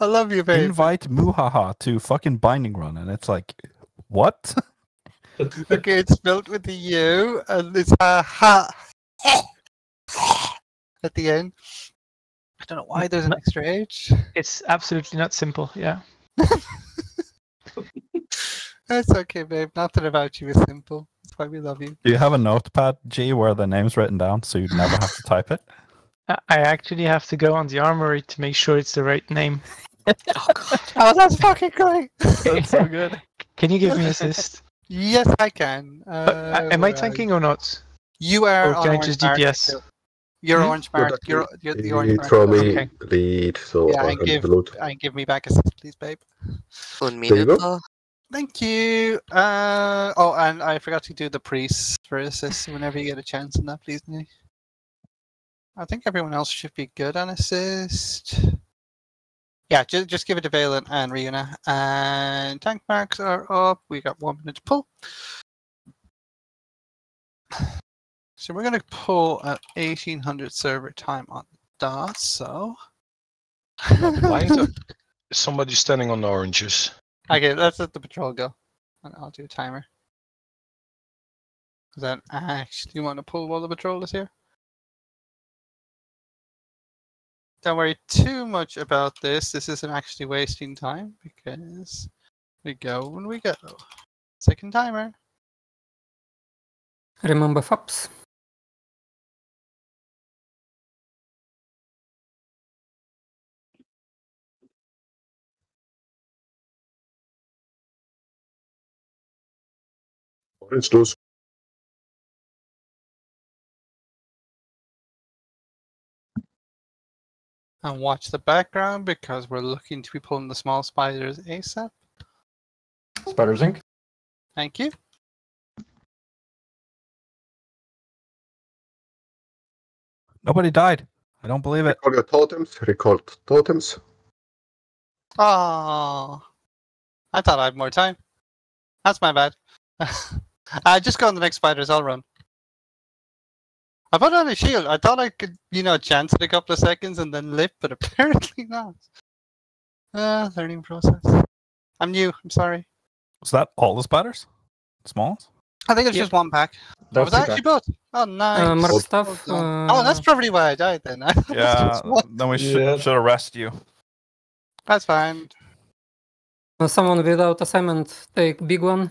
I love you, babe. Invite Muhaha to fucking Binding Run, and it's like, what? Okay, it's spelled with the U, and it's a ha at the end. I don't know why there's an extra H. It's absolutely not simple. Yeah. That's okay, babe. Nothing about you is simple. That's why we love you. Do you have a notepad, G, where the name's written down so you never have to type it? I I actually have to go on the armory to make sure it's the right name. Oh god. Oh, that's fucking great. That's so good. Can you give me assist? Yes, I can. Uh, Uh, am I where are tanking or not? You are Or can I orange just mark DPS? still. You're Hmm? orange You're mark. You're, you're the Lead orange mark. from me, Okay. lead, so Yeah, I and can give, loot. and give me back assist, please, babe. Un you go. Thank you. Uh, oh, and I forgot to do the priest for assist whenever you get a chance in that, please, Nick. I think everyone else should be good on assist. Yeah, just, just give it to Valen and Riona. And tank marks are up. We got one minute to pull. So we're going to pull at 1800 server time on dot, so. Why is somebody standing on the oranges? Okay, let's let the patrol go. And I'll do a timer. Is that Ash? Do you want to pull while the patrol is here? Don't worry too much about this. This isn't actually wasting time because we go when we go. Second timer. Remember FAPS. Orange loose. And watch the background because we're looking to be pulling the small spiders ASAP. Spiders Inc. Thank you. Nobody died. I don't believe it. Recall your totems. Recall totems. Oh, I thought I had more time. That's my bad. I just go on the next spiders. I'll run. I put on a shield. I thought I could, you know, chance it a couple of seconds and then lip, but apparently not. Uh, learning process. I'm new. I'm sorry. Was that all the spiders? Smalls? I think it's Yep. just one pack. That Oh, was was that actually both? Oh, nice. Uh, mark Oh, stuff. Well done. oh, that's uh, probably why I died then. I thought it was Yeah, then we should, Yeah. should arrest you. That's fine. uh, someone without assignment take big one.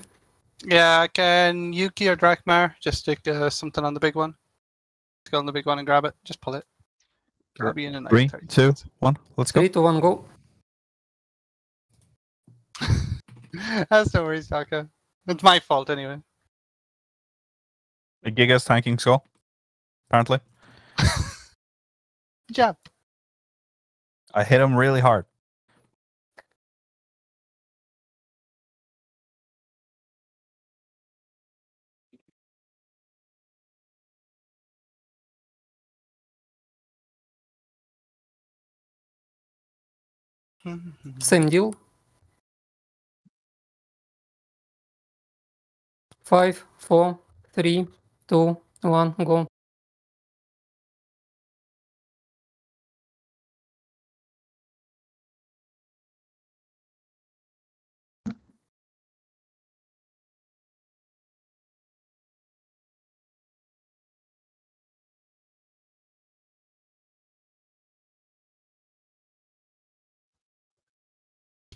Yeah, can Yuki or Drakmar just stick uh, something on the big one? Let's go on the big one and grab it. Just pull it. It'll be in a nice Three, 30 two, one. Let's go. Three to one go. That's no worries, Taka. It's my fault anyway. A Giga's tanking skull. Apparently. Good job. I hit him really hard. Same deal. Five, four, three, two, one, go.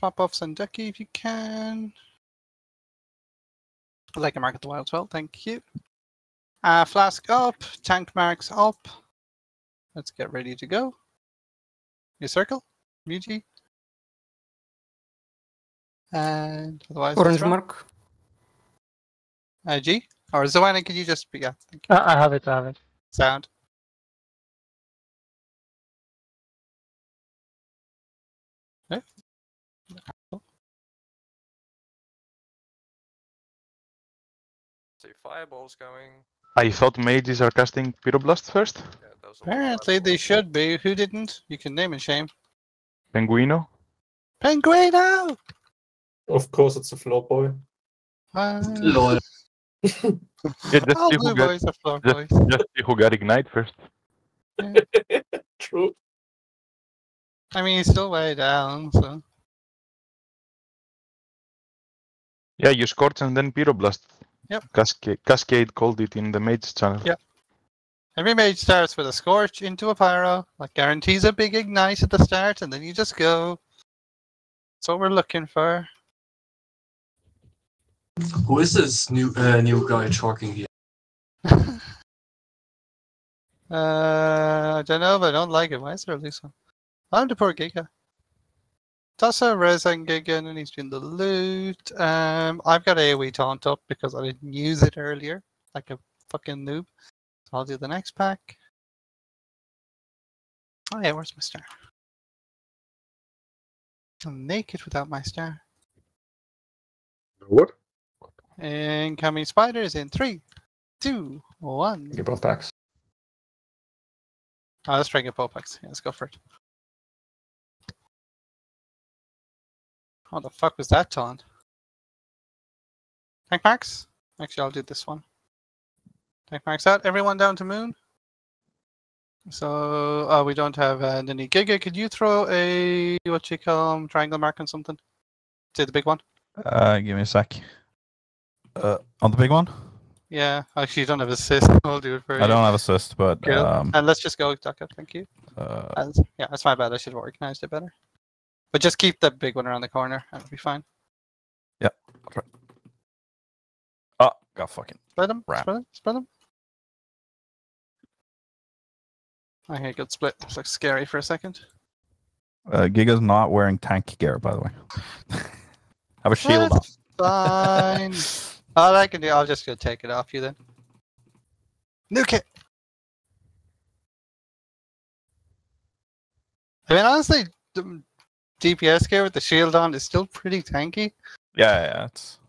Pop off Sandeki if you can. I'd like a mark at the wild as well, thank you. Uh, flask up, tank marks up. Let's get ready to go. Your circle, UG. And otherwise, Orange mark. Uh, G or Zoana, could you just yeah, thank you. Uh, I have it. I have it. sound. Fireballs going. I thought mages are casting Pyroblast first. Yeah, those are all Apparently they fireballs. should be. Who didn't? You can name and shame. Penguino. Penguino. Of course, it's a floor boy. Uh, Lol. Yeah, just all see blue who got, boys are floor just, boys. just see who got ignite first. True. I mean, he's still way down, so. Yeah, you scorch and then pyroblast. Yep. Cascade, Cascade called it in the mage channel. Yep. Every mage starts with a scorch into a pyro, like guarantees a big ignite at the start, and then you just go. That's what we're looking for. Who is this new uh, new guy talking here? Uh, I don't know, but I don't like it. Why is there at least one? I'm the poor Giga. Tossa, Rez, and Giga, and he's doing the loot. Um, I've got AoE taunt up because I didn't use it earlier, like a fucking noob. So I'll do the next pack. Oh yeah, where's my star? I'm naked without my star. What? Incoming spiders in three, two, one. Get both packs. Oh, let's try and get Popex. Yeah, let's go for it. How the fuck was that taunt? Tank marks? Actually, I'll do this one. Tank marks out. Everyone down to moon. So, oh, we don't have uh, Nini. Giga, could you throw a, what you call 'em, triangle mark on something? Say the big one? Uh, give me a sec. Uh, on the big one? Yeah, actually, you don't have assist. I'll do it for you. I don't have assist, but Cool. um, and let's just go, Ducka. Thank you. uh, That's- yeah, that's my bad. I should have organized it better. But just keep the big one around the corner, and it'll be fine. Yep. Oh, got fucking. Spread them. Wrap. Spread them. Spread them. Okay, good split. This looks scary for a second. Uh, Giga's not wearing tank gear, by the way. have a shield. That's fine. All I can do, I'll just go take it off you then. Nuke it. I mean, honestly, DPS gear with the shield on is still pretty tanky. Yeah, yeah, it's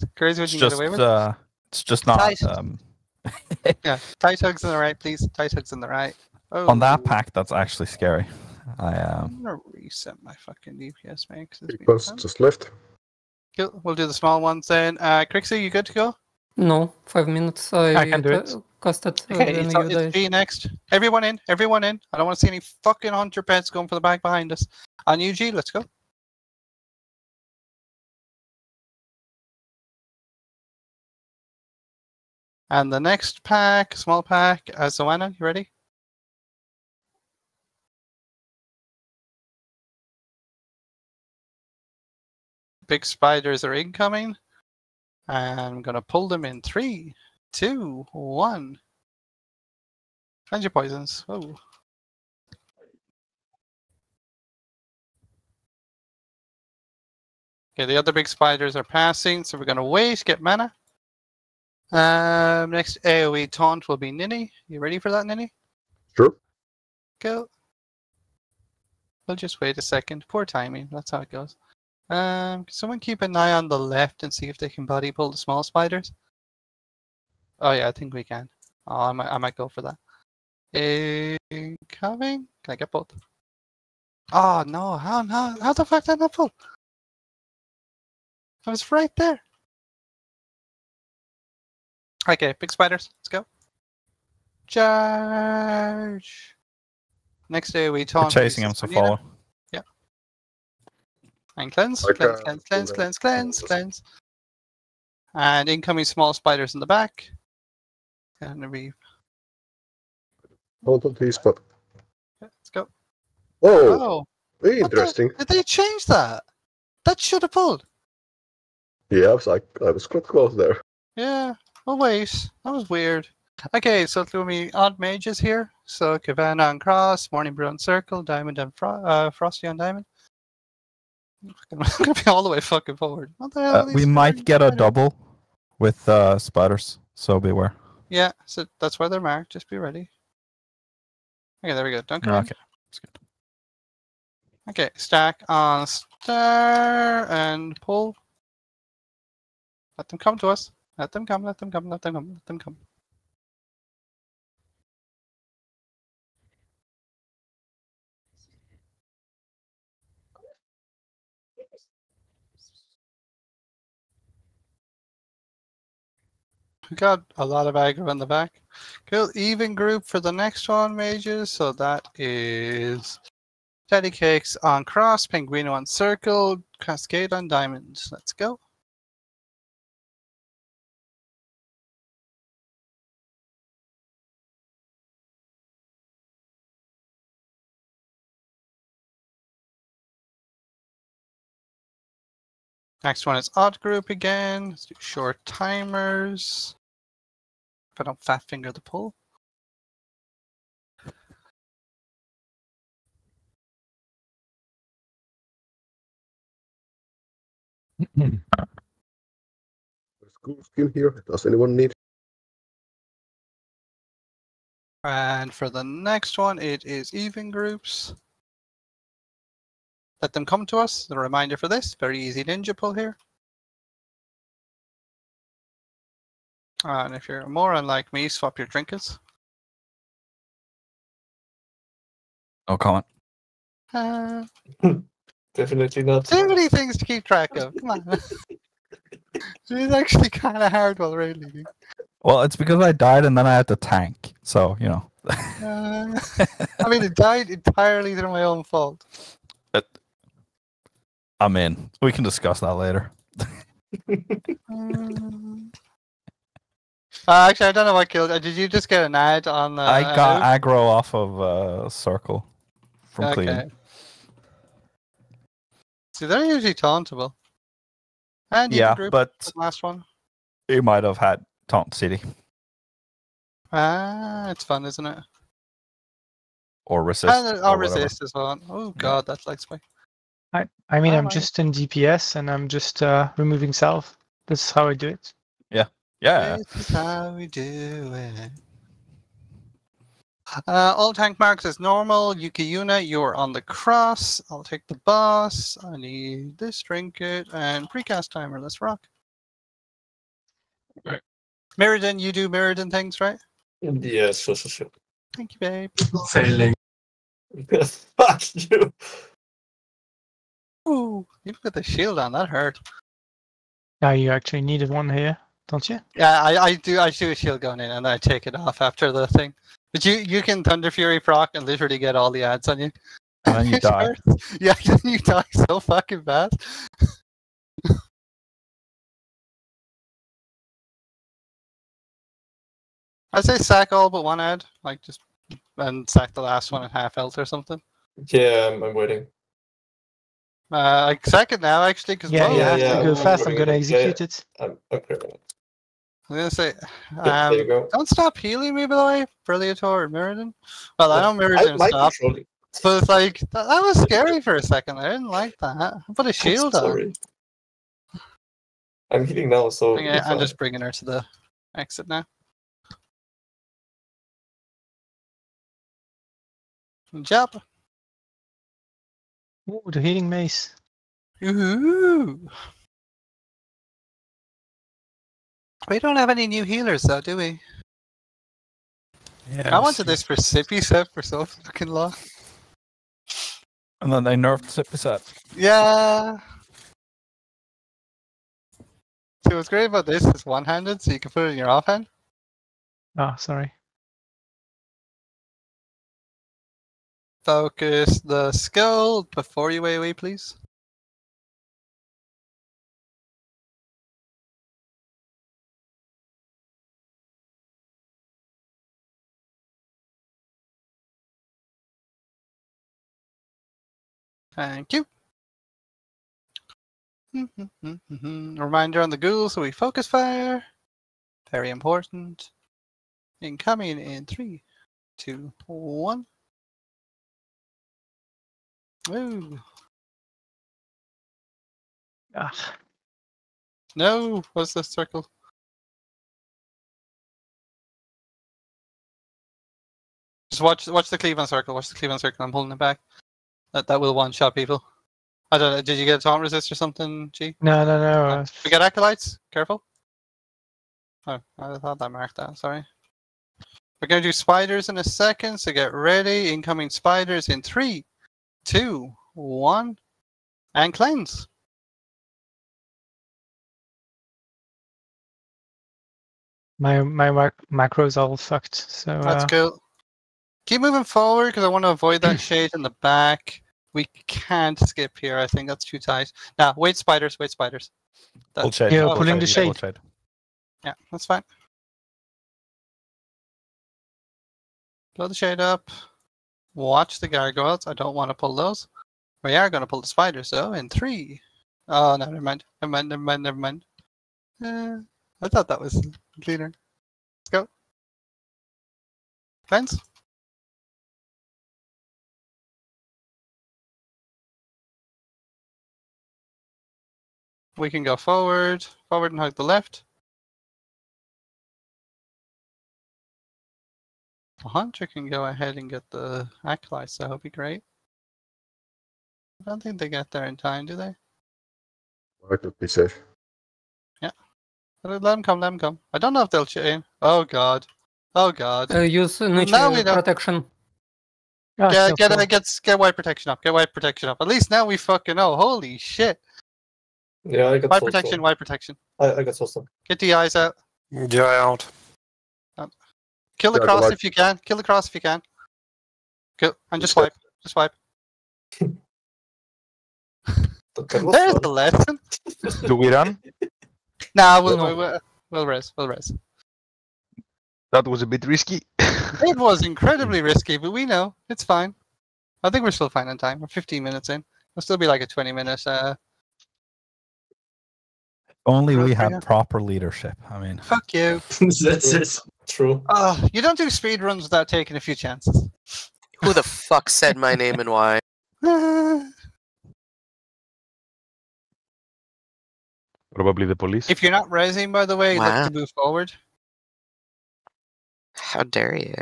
It's crazy what it's you just get away with. uh, it's just not Tight. um, yeah, tight hooks in the right, please. Tight hugs on the right. Oh, on that pack. That's actually scary. I um, I'm gonna reset my fucking DPS, man. 'cause it's Big been just left. Cool. We'll do the small ones then. Uh, Crixie, you good to go? No, five minutes. I, I can do uh, it. Casted. uh, Okay, it's, you it's died. G next. Everyone in. Everyone in. I don't want to see any fucking hunter pets going for the back behind us. On you, G. Let's go. And the next pack, small pack, uh, you ready? Big spiders are incoming. And I'm gonna pull them in three, two, one. Find your poisons. Oh. Okay, the other big spiders are passing, so we're gonna wait, get mana. Um, next AoE taunt will be Ninny. You ready for that, Ninny? Sure. Go. We'll just wait a second. Poor timing. That's how it goes. Um, can someone keep an eye on the left and see if they can body pull the small spiders? Oh yeah, I think we can. Oh, I might, I might go for that. Incoming. Can I get both? Oh no! How how how the fuck did that pull? I was right there. Okay, big spiders. Let's go. Charge. Next day we we're taunt. chasing him, so Vanilla. Yeah. And cleanse, Like, cleanse, uh, cleanse, cleanse, the- cleanse, cleanse, cleanse. And incoming small spiders in the back. And we Hold on to these, but let's go. oh, Oh, interesting. did they change that? That should have pulled. Yeah, I was like, I was quite close there. Yeah. Oh wait, that was weird. Okay, so through me odd mages here. So Kavana on Cross, Morning Brew on Circle, Diamond and Fro- uh, Frosty on Diamond. I'm gonna be all the way fucking forward. What the hell? Uh, we might get a spiders? double with uh, spiders, so beware. Yeah, so that's why they're marked. Just be ready. Okay, there we go. Don't come in. Okay, that's good. Okay, stack on star and pull. Let them come to us. Let them come, let them come, let them come, let them come. We got a lot of aggro in the back. Cool. Even group for the next one, mages. So that is Teddy Cakes on Cross, Penguin on Circle, Cascade on Diamond. Let's go. Next one is Odd Group again. Let's do short timers. If I don't fat finger the pull. School skin here. Does anyone need? And for the next one, it is even groups. Let them come to us. The reminder for this, very easy ninja pull here. And if you're a moron like me, swap your trinkets. No comment. Uh, Definitely not. too many things to keep track of. Come on. it's actually kind of hard while raid leading. Well, it's because I died and then I had to tank. So, you know. Uh, I mean, it died entirely through my own fault. I'm in. We can discuss that later. Uh, actually, I don't know what killed. Uh, did you just get an ad on the? I got Outlook? aggro off of uh, Circle from Okay. See, they're usually tauntable. And Yeah, group, but the last one. he might have had Taunt City Ah, it's fun, isn't it? or Resist. and, uh, or or resist as well. Oh god, that's like spike. I, I mean, I'm Alright. just in DPS and I'm just uh, removing self. That's how I do it. Yeah. Yeah. This is how we do it. Uh, all tank marks as normal. Yuki Yuna, you're on the cross. I'll take the boss. I need this trinket and precast timer. Let's rock. Right. Mirrodin, you do Mirrodin things, right? Yes, sure, sure, sure. Thank you, babe. Failing. Fuck you. Ooh, you put the shield on. That hurt. Now you actually needed one here, don't you? Yeah, I, I do. I do a shield going in, and I take it off after the thing. But you, you can Thunder Fury proc and literally get all the ads on you. And then you die. Yeah, then you die so fucking bad. I say sack all but one ad, like just and sack the last one at half health or something. Yeah, I'm, I'm waiting. Uh, I it now actually because Yeah, you yeah, yeah, to go I'm fast. I'm gonna Yeah, yeah. execute it. I'm, I'm it. I'm gonna say, Yeah, um, go. don't stop healing me by the way, Brilliator or Mirrodin. Well, I know Mirrodin like controlling. but it's like that, that was scary for a second. I didn't like that. I put a I'm shield on. sorry. I'm healing now, so I'm fine. just bringing her to the exit now. Good job. Ooh, the healing mace. Ooh. We don't have any new healers though, do we? Yeah. I wanted this for Sippy set for so fucking long. And then they nerfed Sippy set. Yeah. See, what's great about this is one-handed, so you can put it in your offhand. Oh, sorry. Focus the skill before you AoE, please. Thank you. Reminder on the ghoul, so we focus fire. Very important. Incoming in three, two, one. Ooh. Ah, No, what's the circle? Just watch watch the Cleveland circle. Watch the Cleveland circle. I'm holding it back. That that will one shot people. I don't know. Did you get a taunt resist or something, G? no, no, no. Uh, we got acolytes. Careful. Oh, I thought I marked that. Sorry. We're gonna do spiders in a second, so get ready. Incoming spiders in three, two, one, and cleanse. my my mac- macros all fucked. So That's uh, cool. Keep moving forward because I want to avoid that shade in the back. We can't skip here. I think that's too tight. Now, wait, spiders. Wait, spiders. That- Old shade. Yeah, old pulling the shade, shade. shade. Yeah, that's fine. Blow the shade up. Watch the gargoyles. I don't want to pull those. We are going to pull the spiders, though, in three. Oh, no, never mind. Never mind, never mind, never mind. Uh, I thought that was cleaner. Let's go. Fence. We can go forward, forward and hug the left. The hunter can go ahead and get the acolytes, that'll be great. I don't think they get there in time, do they? Might not be safe. Yeah. Let them come, let them come. I don't know if they'll chain. Oh god. Oh god. Uh, use nature Now we don't- protection. Ah, Get still get four. uh, get get white protection up. Get white protection up. At least now we fucking know. Holy shit. Yeah, I got White soul protection, stone. white protection. I, I got soul stone. Get the eyes out. Yeah, out. Kill the Yeah, cross if you can. Kill the cross if you can. Kill and just Okay. wipe. Just wipe. That, that There's the lesson. Do we run? Nah, we'll No. we'll, we'll res. We'll res. That was a bit risky. It was incredibly risky, but we know it's fine. I think we're still fine on time. We're 15 minutes in. It'll still be like a 20 minute. Uh, Only we have proper leadership. I mean, fuck you. That's it. True. Oh, you don't do speed runs without taking a few chances. Who the fuck said my name and why? Probably the police. if you're not rising, by the way, Wow. look to move forward. How dare you?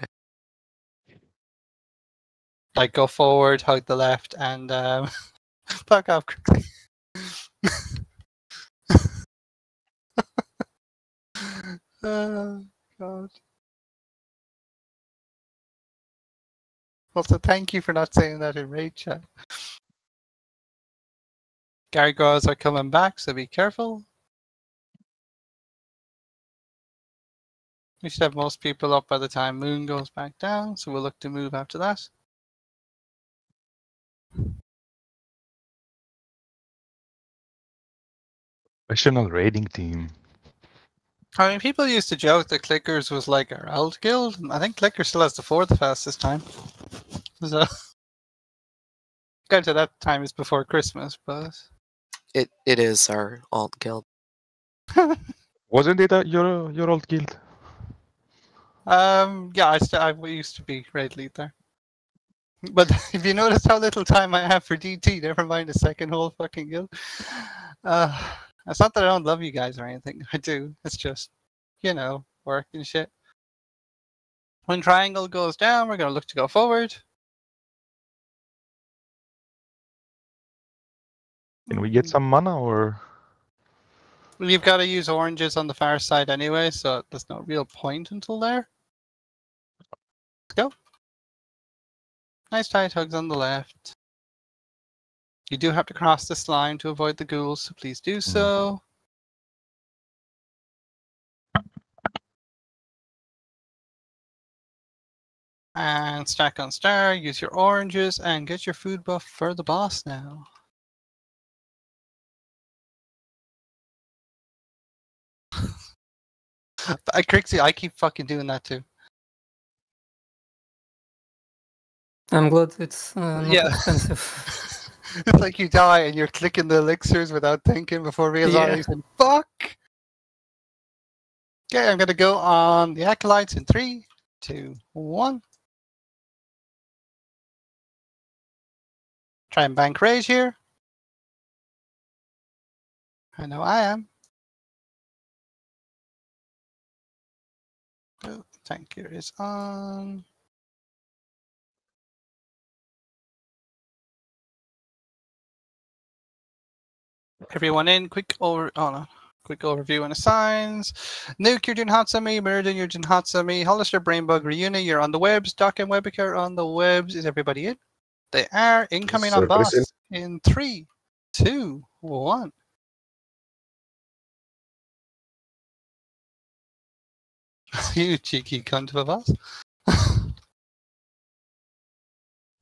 Like go forward, hug the left, and um, fuck off quickly. oh god. Also, thank you for not saying that in raid chat. Gargoyles are coming back, so be careful. We should have most people up by the time Moon goes back down, so we'll look to move after that. Professional raiding team. I mean, people used to joke that Clickers was like our old guild. and I think Clicker still has the fourth fastest time. So, granted, that time is before Christmas, but It it is our alt guild. Wasn't it uh, your your old guild? um, yeah, I, st- I used to be raid lead there. But if you notice how little time I have for DT, never mind the second whole fucking guild. Uh, it's not that I don't love you guys or anything. I do. It's just, you know, work and shit. When triangle goes down, we're gonna look to go forward. Can we get some mana or? Well, you've got to use oranges on the far side anyway, so there's no real point until there. Let's go. Nice tight hugs on the left. You do have to cross this line to avoid the ghouls, so please do so. And stack on star, use your oranges, and get your food buff for the boss now. I Crixie, I keep fucking doing that too. I'm glad it's uh, not Yeah. expensive. it's like you die and you're clicking the elixirs without thinking before realizing, fuck! Okay, I'm gonna go on the acolytes in three, two, one. Try and bank rage here. I know I am. Oh, tank here is on. Everyone in, quick over oh no. Quick overview and assigns. Nuke, you're doing Hatsumi. Murden, you're doing Hatsumi. Hollister, Brainbug, Reuni, you're on the webs. Doc and Webiker on the webs. Is everybody in? They are incoming on boss everybody's in three, two, one. you cheeky cunt of a boss.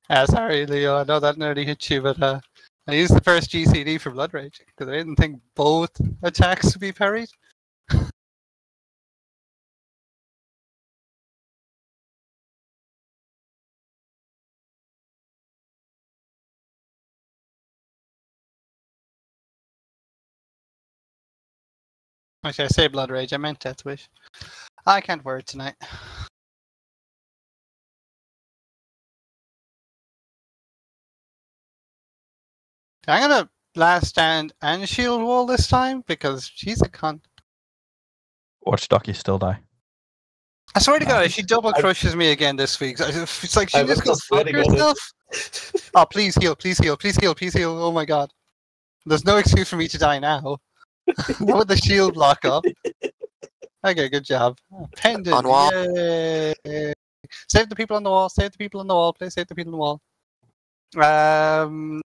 Uh, sorry, Leo. I know that nearly hit you, but uh, I used the first GCD for Blood Rage because I didn't think both attacks would be parried. Actually, I say Blood Rage. I meant Death Wish. I can't word tonight. I'm gonna last stand and shield wall this time because she's a cunt. Watch Ducky still die. I swear to God, if she double crushes me again this week, it's like she I just goes just fuck waiting on it. herself. Oh, please heal, please heal, please heal, please heal. Oh my God. There's no excuse for me to die now. Not with the shield block up. Okay, good job. Pendant. On wall. Yay. Save the people on the wall. Save the people on the wall. Please save the people on the wall. Um,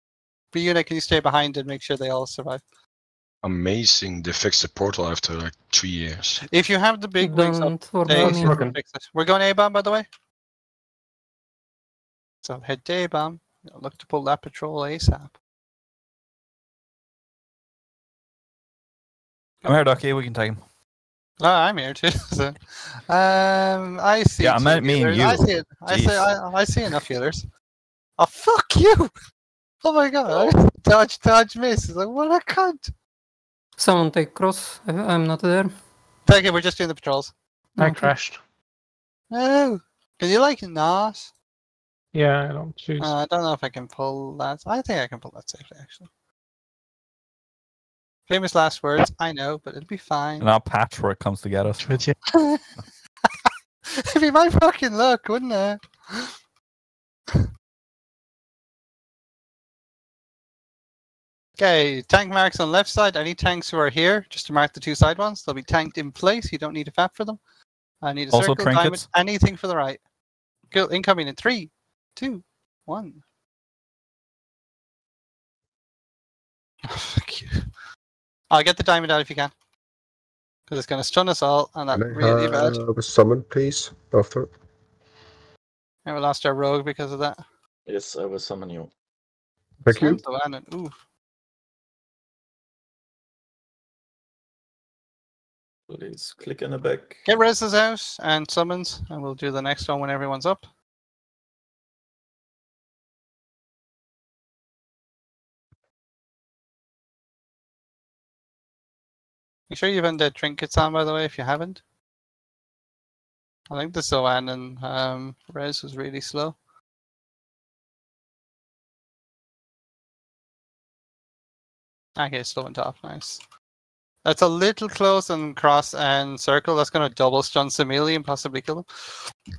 Fiona, can you stay behind and make sure they all survive? Amazing. They fixed the portal after like three years. If you have the BigWigs up, Don't worry Hey, about it's me. Broken. fix it. We're going A-bomb, by the way. So head to A-bomb. Look to pull that patrol ASAP. Come here, Ducky. We can take him. Oh, I'm here too. So, um, I see. Yeah, I two meant me and healers. I you. see it. I see. I, I see enough healers. Oh fuck you! Oh my god! Dodge, dodge, miss. It's like what a cunt. Someone take cross. I- I'm not there. Thank you. We're just doing the patrols. I Okay. crashed. No. Can you like not? Yeah, I don't choose. Uh, I don't know if I can pull that. I think I can pull that safely, actually. Famous last words. I know, but it'll be fine. And I'll patch where it comes to get us. But you? It'd be my fucking luck, wouldn't it? Okay, tank marks on left side. Any tanks who are here, just to mark the two side ones. They'll be tanked in place. You don't need a fap for them. I need a Also circle, diamond, anything for the right. Go incoming in three, two, one. Oh, fuck you. I'll get the diamond out if you can. Because it's going to stun us all, and that's Can I really bad. have a summon, please? After. And we lost our rogue because of that. Yes, I will summon you. Thank you. Sons of Ooh. Please click in the back. Get reses out and summons, and we'll do the next one when everyone's up. Make sure you've undead trinkets on, by the way, if you haven't. I think the Zoan and um, res was really slow. Okay, slow and top, nice. That's a little close on cross and circle. That's going to double stun Samili and possibly kill him.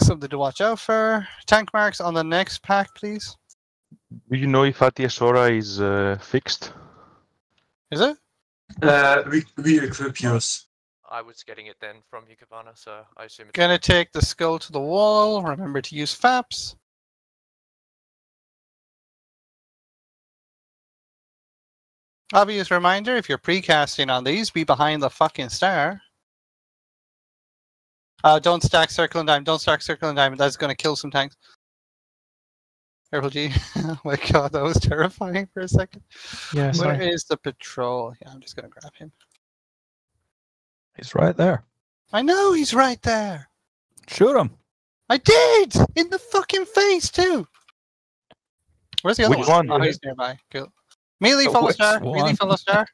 Something to watch out for. Tank marks on the next pack, please. Do you know if Atiasora is uh, fixed? Is it? Uh, we, we equip yours. I was getting it then from you, Cabana, so I assume it's Gonna take the skull to the wall. Remember to use FAPs. Obvious reminder, if you're precasting on these, be behind the fucking star. Uh, don't stack circle and diamond. Don't stack circle and diamond. That's gonna kill some tanks. Careful, G. oh my god, that was terrifying for a second. yeah. Where Sorry. is the patrol? Yeah, I'm just gonna grab him. He's right there. I know he's right there. Shoot him. I did in the fucking face too. Where's the other Which one? one? Oh, he's nearby. Cool. Melee fellow follow which star. Melee fellow star.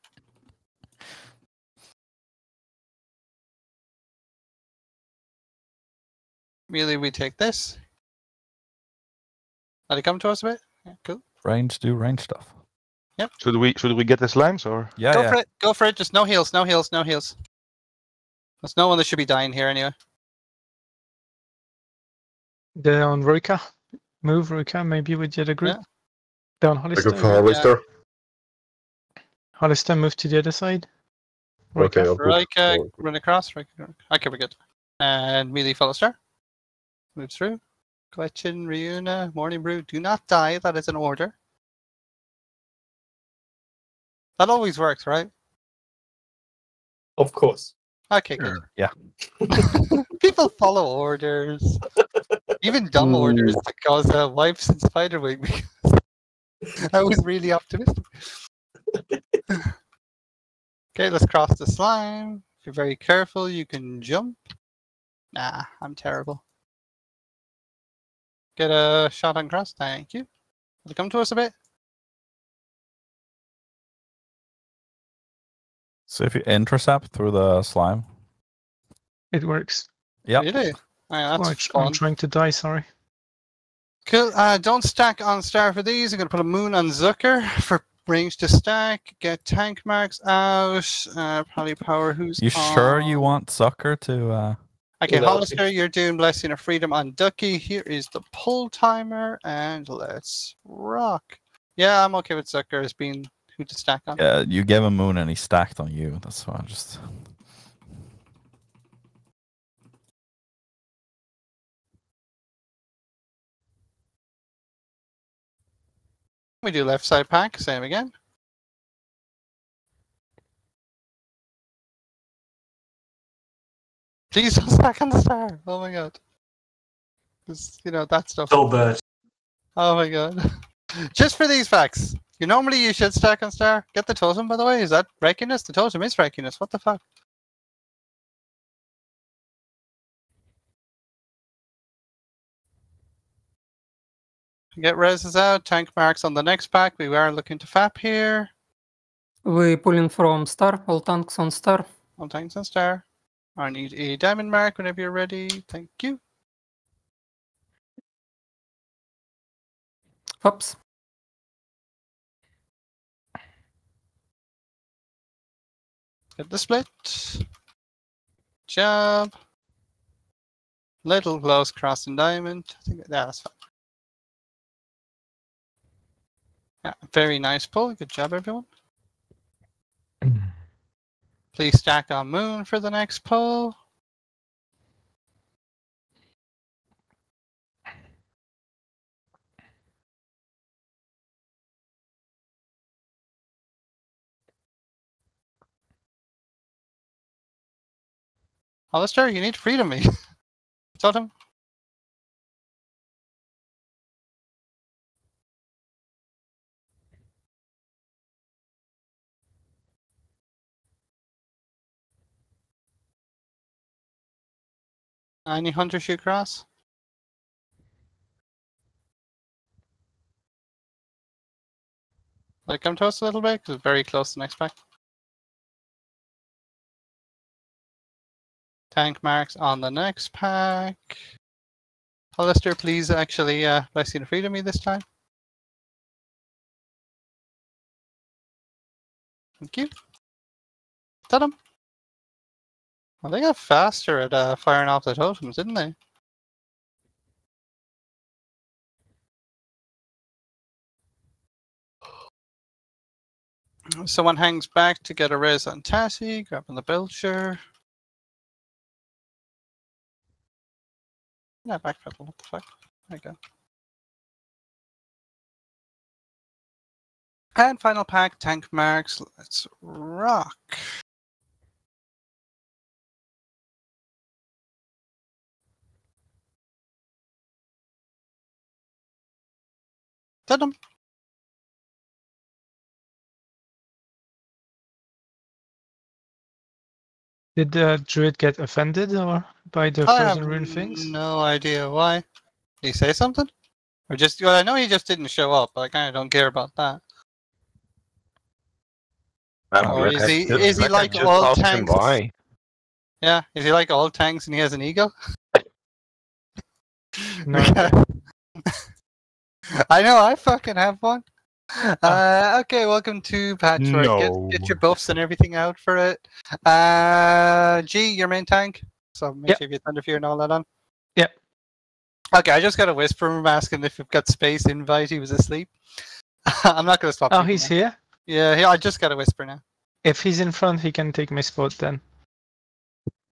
Melee, we take this. Let it come to us a bit. Yeah, cool. Range do range stuff. Yep. Should we should we get the slimes or? Yeah, Go yeah. for it. Go for it. Just no heals. No heals. No heals. There's no one that should be dying here anyway. They're on Ruka. Move Ruka, maybe with the other group. Yeah. They're on I Hollister. go for Harvester. Hollister, move to the other side. Okay, Ruka. I'll Rika, uh, run across. Rika, run- uh, okay, we're good. And melee follow star. Move through. Gretchen, Ryuna, Morning Brew, do not die. That is an order. That always works, right? Of course. Okay, good. Yeah. People follow orders. Even dumb hmm. orders to cause uh, wipes and spiderwing because I was really optimistic. Okay, let's cross the slime. If you're very careful, you can jump. Nah, I'm terrible. Get a shot on cross. Thank you. Will you come to us a bit? So if you intercept through the slime, It works. Yep. Really? Yeah, Oh, that's I'm trying to die, sorry. Cool. Uh, don't stack on star for these. I'm gonna put a moon on Zucker for range to stack. Get tank marks out. Uh, probably power. Who's you sure you want Sucker to? uh Okay, Without Hollister, you're doing Blessing of Freedom on Ducky. Here is the pull timer, and let's rock. Yeah, I'm okay with Zucker as being who to stack on. Yeah, you gave him Moon and he stacked on you. That's why I just. We do left side pack, same again. Please don't stack on the star. Oh my god. 'Cause, you know, that stuff. Bad. Oh my god. Just for these facts. You normally you should stack on star. Get the totem by the way. Is that wreckiness? The totem is wreckiness. What the fuck? Get reses out, tank marks on the next pack. We are looking to FAP here. We're pulling from star, all tanks on star. All tanks on star. I need a diamond mark whenever you're ready. Thank you. Oops. Get the split. Job. Little close cross and diamond. I think yeah, that's fine. Yeah, very nice pull. Good job, everyone. Please stack on moon for the next pull. Alistair, you need freedom me. Totem. Any hunter shoot cross? It come to us a little bit? Because it's very close to next pack. Tank marks on the next pack. Hollister, please actually uh, bless you to freedom me this time. Thank you. 'em. Well, they got faster at uh, firing off the totems, didn't they? Someone hangs back to get a res on Tassie, grabbing the Belcher. Yeah, backpedal. What the fuck? There you go. And final pack, tank marks. Let's rock. Done 'em. Did the druid get offended or by the I frozen have rune things? No idea why. Did he say something? Or just well, I know he just didn't show up, but I kind of don't care about that. Or is he is he like all tanks? Why? Yeah, is he like all tanks and he has an ego? No. I know, I fucking have one. Uh, okay, welcome to Patchwerk. No. Get, get your buffs and everything out for it. Uh, G, your main tank. So make Yep. sure you have your Thunder Fury and all that on. Yep. Okay, I just got a whisper from him asking if you've got space invite. He was asleep. I'm not going to stop. Oh, he's now. here? Yeah, he, I just got a whisper now. If he's in front, he can take my spot then.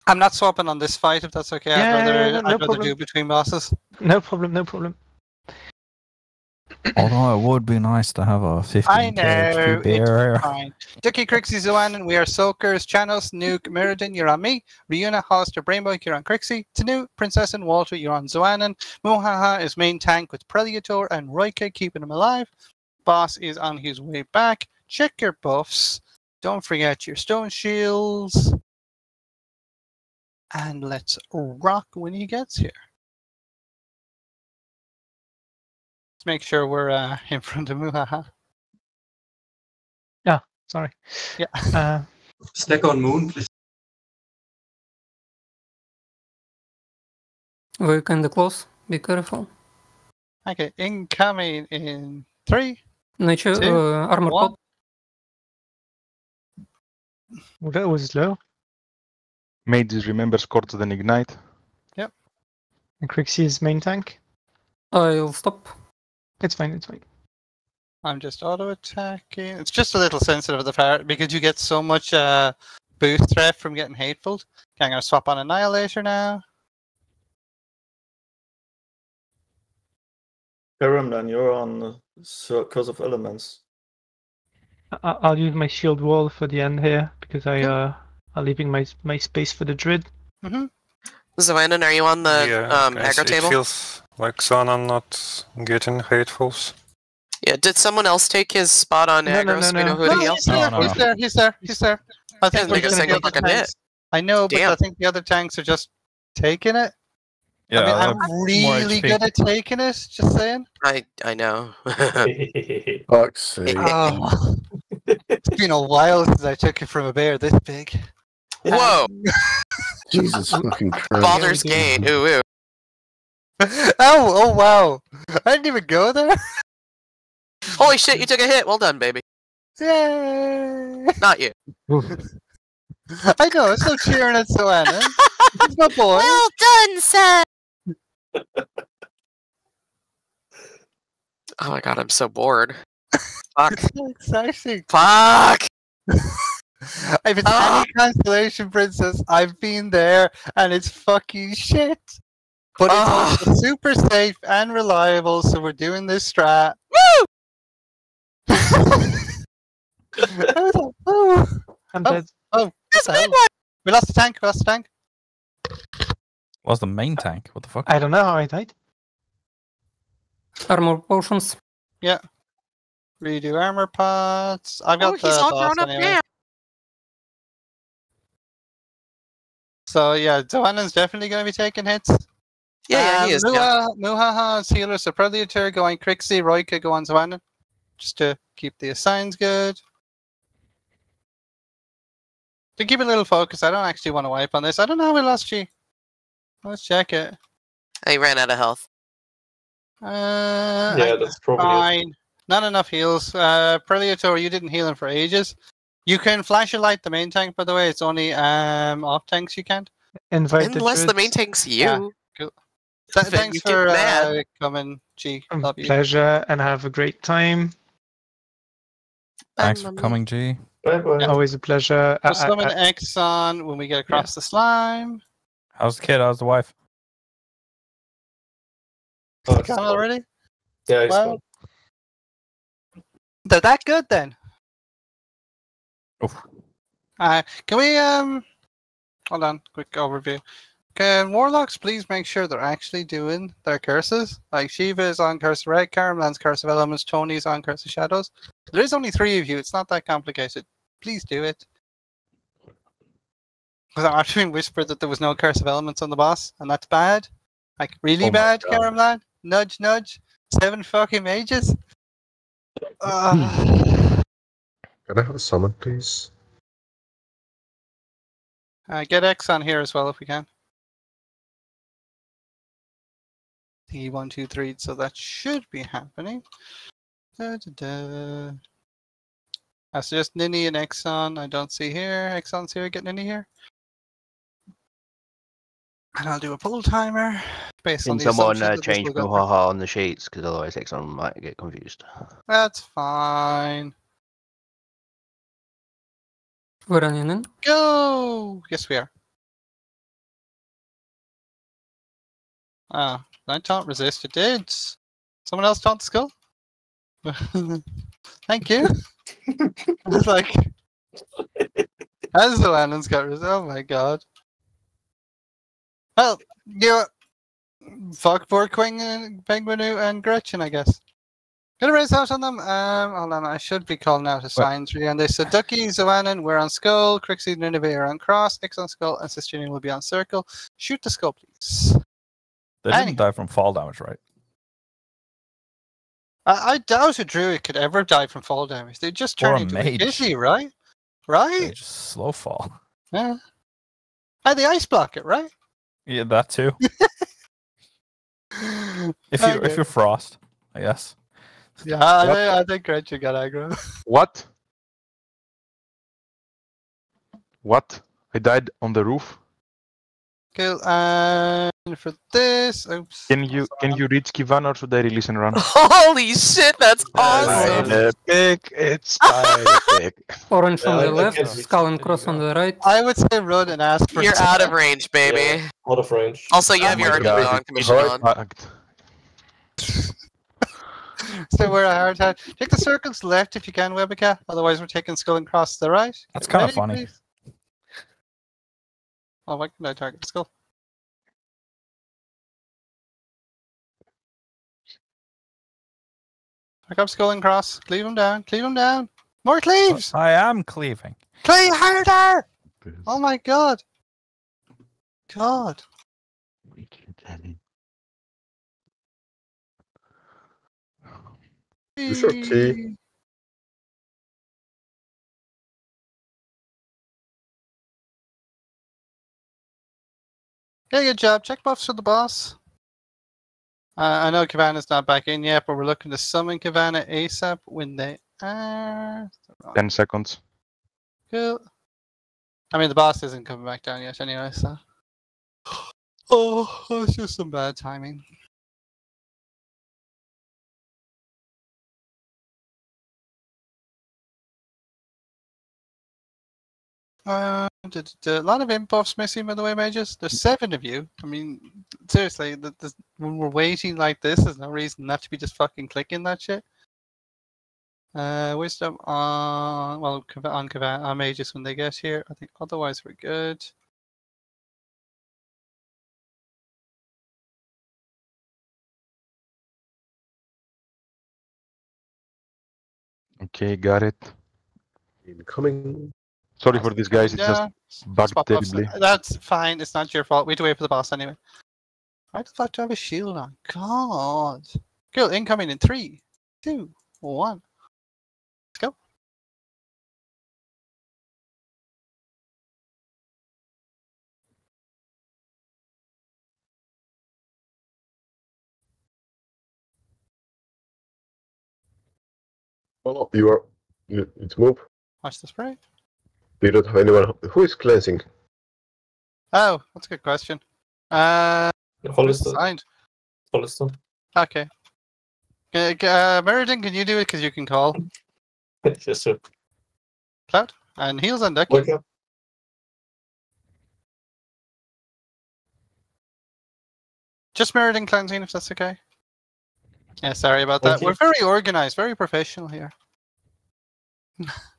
I'm not swapping on this fight if that's okay. Yeah, I'd rather, no I'd rather do between bosses. No problem, no problem. Although it would be nice to have a 15 I know. It's fine. Ducky, Crixie, Zoanon, we are Soakers, Chanos, Nuke, Mirrodin, you're on me. Ryuna, Hollister, Brainboy, you're on Crixie. Tanu, Princess, and Walter, you're on Zoanon. Muhaha is main tank with Preliator and Roika keeping him alive. Boss is on his way back. Check your buffs. Don't forget your stone shields. And let's rock when he gets here. Make sure we're uh, in front of Muhaha. Yeah, sorry. Yeah. Uh, Stack on moon, please. We're kinda close. Be careful. Okay, incoming in three, Nature Two, uh, armor one. pop. well, that was low. Mages remember scored then ignite. And Crixie is main tank. I'll stop. It's fine. It's fine. I'm just auto attacking. It's just a little sensitive of the power because you get so much uh, boost threat from getting hateful. Okay, I'm gonna swap on Annihilator now. Karam, you're on so- Curse of Elements. I- I'll use my shield wall for the end here because I uh are leaving my my space for the druid. Zoanon, are you on the yeah, um, guys, aggro table? feels like Xana not getting hatefuls. Yeah, did someone else take his spot on No, aggro no, so no, we know no. who to No, heal? he's, there, No, no, he's there, he's there, he's there. I think Doesn't we're make a gonna single heal the hit. I know, but I think the other tanks are just taking it. Yeah, I mean, I'm really good at taking it. Just saying. I I know. Fuck's sake. Oh, it's been a while since I took it from a bear this big. Whoa! Jesus fucking Christ. Baldur's Gate. Ooh, ooh. oh, oh wow! I didn't even go there. Holy shit! You took a hit. Well done, baby. Yay! Not you. I know, it's no cheering at Joanna. It's my boy. Well done, sir. oh my god, I'm so bored. Fuck. It's so exciting. Fuck. if it's Ah! any constellation princess, I've been there and it's fucking shit. But it's Ah! super safe and reliable, so we're doing this strat. Woo! oh, I'm Oh. dead. oh, That's a what the good hell? one. we lost the tank, we lost the tank. What's the main tank? What the fuck? I don't know how I died. Armor potions. Yeah. Redo armor pots. I've got Oh, the he's all boss grown up anyway. now. So yeah, Johanna's definitely going to be taking hits. Yeah, yeah, he Um, is. Yeah. Muha, Muhaha's healer, so Predator going Crixie, Roika go on Zoanna. Just to keep the assigns good. To keep a little focus, I don't actually want to wipe on this. I don't know how we lost G. Let's check it. He ran out of health. Uh, yeah, that's probably it. fine. Not enough heals. Uh, Preliator, you didn't heal him for ages. You can Flash of Light the main tank, by the way. It's only um off tanks you can't. Invite Unless the main tank's you. Yeah. Th- Then thanks you get for uh, coming, G. Um, Love you. Pleasure and have a great time. Thanks for coming, G. Bye bye. Always a pleasure. I- We'll summon I- X on when we get across the slime. How's the kid? How's the wife? Oh, it's Gone gone. already? Yeah, it's Well, gone. They're that good then. Oof. Uh, can we um hold on, quick overview. Can warlocks please make sure they're actually doing their curses? Like Shiva is on Curse of Red, Caramelan's Curse of Elements, Tony's on Curse of Shadows. There is only three of you, it's not that complicated. Please do it. Because I'm actually being whispered that there was no Curse of Elements on the boss, and that's bad. Like really Oh bad, God. Caramelan? Nudge nudge. Seven fucking mages. Uh, Can I have a summon, please? Uh, get X on here as well if we can. T one two three, so that should be happening. Da, da, da. I suggest Nini and Exxon. I don't see here. Exxon's here. Get Nini here. And I'll do a pull timer based on Can the someone uh, change will go through. Muhaha on the sheets? Because otherwise Exxon might get confused. That's fine. We're running in. Go! Yes, we are. Ah, I taunt resist. It did. Someone else taunt skill? Thank you. I was like, as the Lannon's got res- Oh my god. Well, you fuck poor Queen and Penguinu and Gretchen, I guess. Gonna raise out on them. Um, hold on, I should be calling out a signs really. And they said Ducky, Zoanon, we're on Skull, Crixie, Nineveh are on Cross, X on Skull, and Sister will be on Circle. Shoot the Skull, please. They didn't Any- die from fall damage, right? I, I doubt a druid could ever die from fall damage. They just Or turn a into a mage. kitty, right? They Right? just slow fall. Yeah. And the ice block it, right? Yeah, that too. If you Okay. if you're frost, I guess. Yeah, I, What? think- I think Gretchen got aggro. What? What? I died on the roof. Cool. And for this, oops. Can you can you reach Kivan or should I release and run? Holy shit, that's awesome! Spider pig, it's spider pig. Orange on the I- I left, skull and cross on the right. I would say run and ask for. You're out of range, baby. Yeah. Out of range. Also, you Oh have your my arcade God. dog commission on. So we're a hard time. Take the circles left if you can, Webica. Otherwise, we're taking skull and cross to the right. That's kind of funny. please? Oh, why can't I target the skull? Pick up skull and cross. Cleave him down. Cleave him down. More cleaves. I am cleaving. Cleave harder. Oh my god. God. Use your key. Yeah, good job. Check buffs for the boss. Uh, I know Kavana's not back in yet, but we're looking to summon Kavana ASAP when they are. Ten seconds. Cool. I mean, the boss isn't coming back down yet anyway, so. Oh, it's just some bad timing. Uh, d- d- d- a lot of imp missing, by the way, mages. There's seven of you. I mean, seriously, th- this, when we're waiting like this, there's no reason not to be just fucking clicking that shit. Uh, wisdom on well Kav- on Kavan on mages when they get here. I think otherwise we're good. Okay, got it. Incoming. Sorry for this, guys. It's Yeah, just bugged terribly. That's fine. It's not your fault. We have to wait for the boss anyway. Why the fuck to have a shield on? God. Cool. Incoming in three, two, one. Let's go. Well, you are. You need to move. Watch the spray. You don't have anyone who is cleansing. Oh, that's a good question. Uh, Hollister. signed. Hollister. Okay. Uh, Meriden, can you do it? Because you can call. yes, sir. Cloud. And heals on deck. Wake up. Just Meriden cleansing, if that's okay. Yeah, sorry about that. Thank We're very organized, very professional here.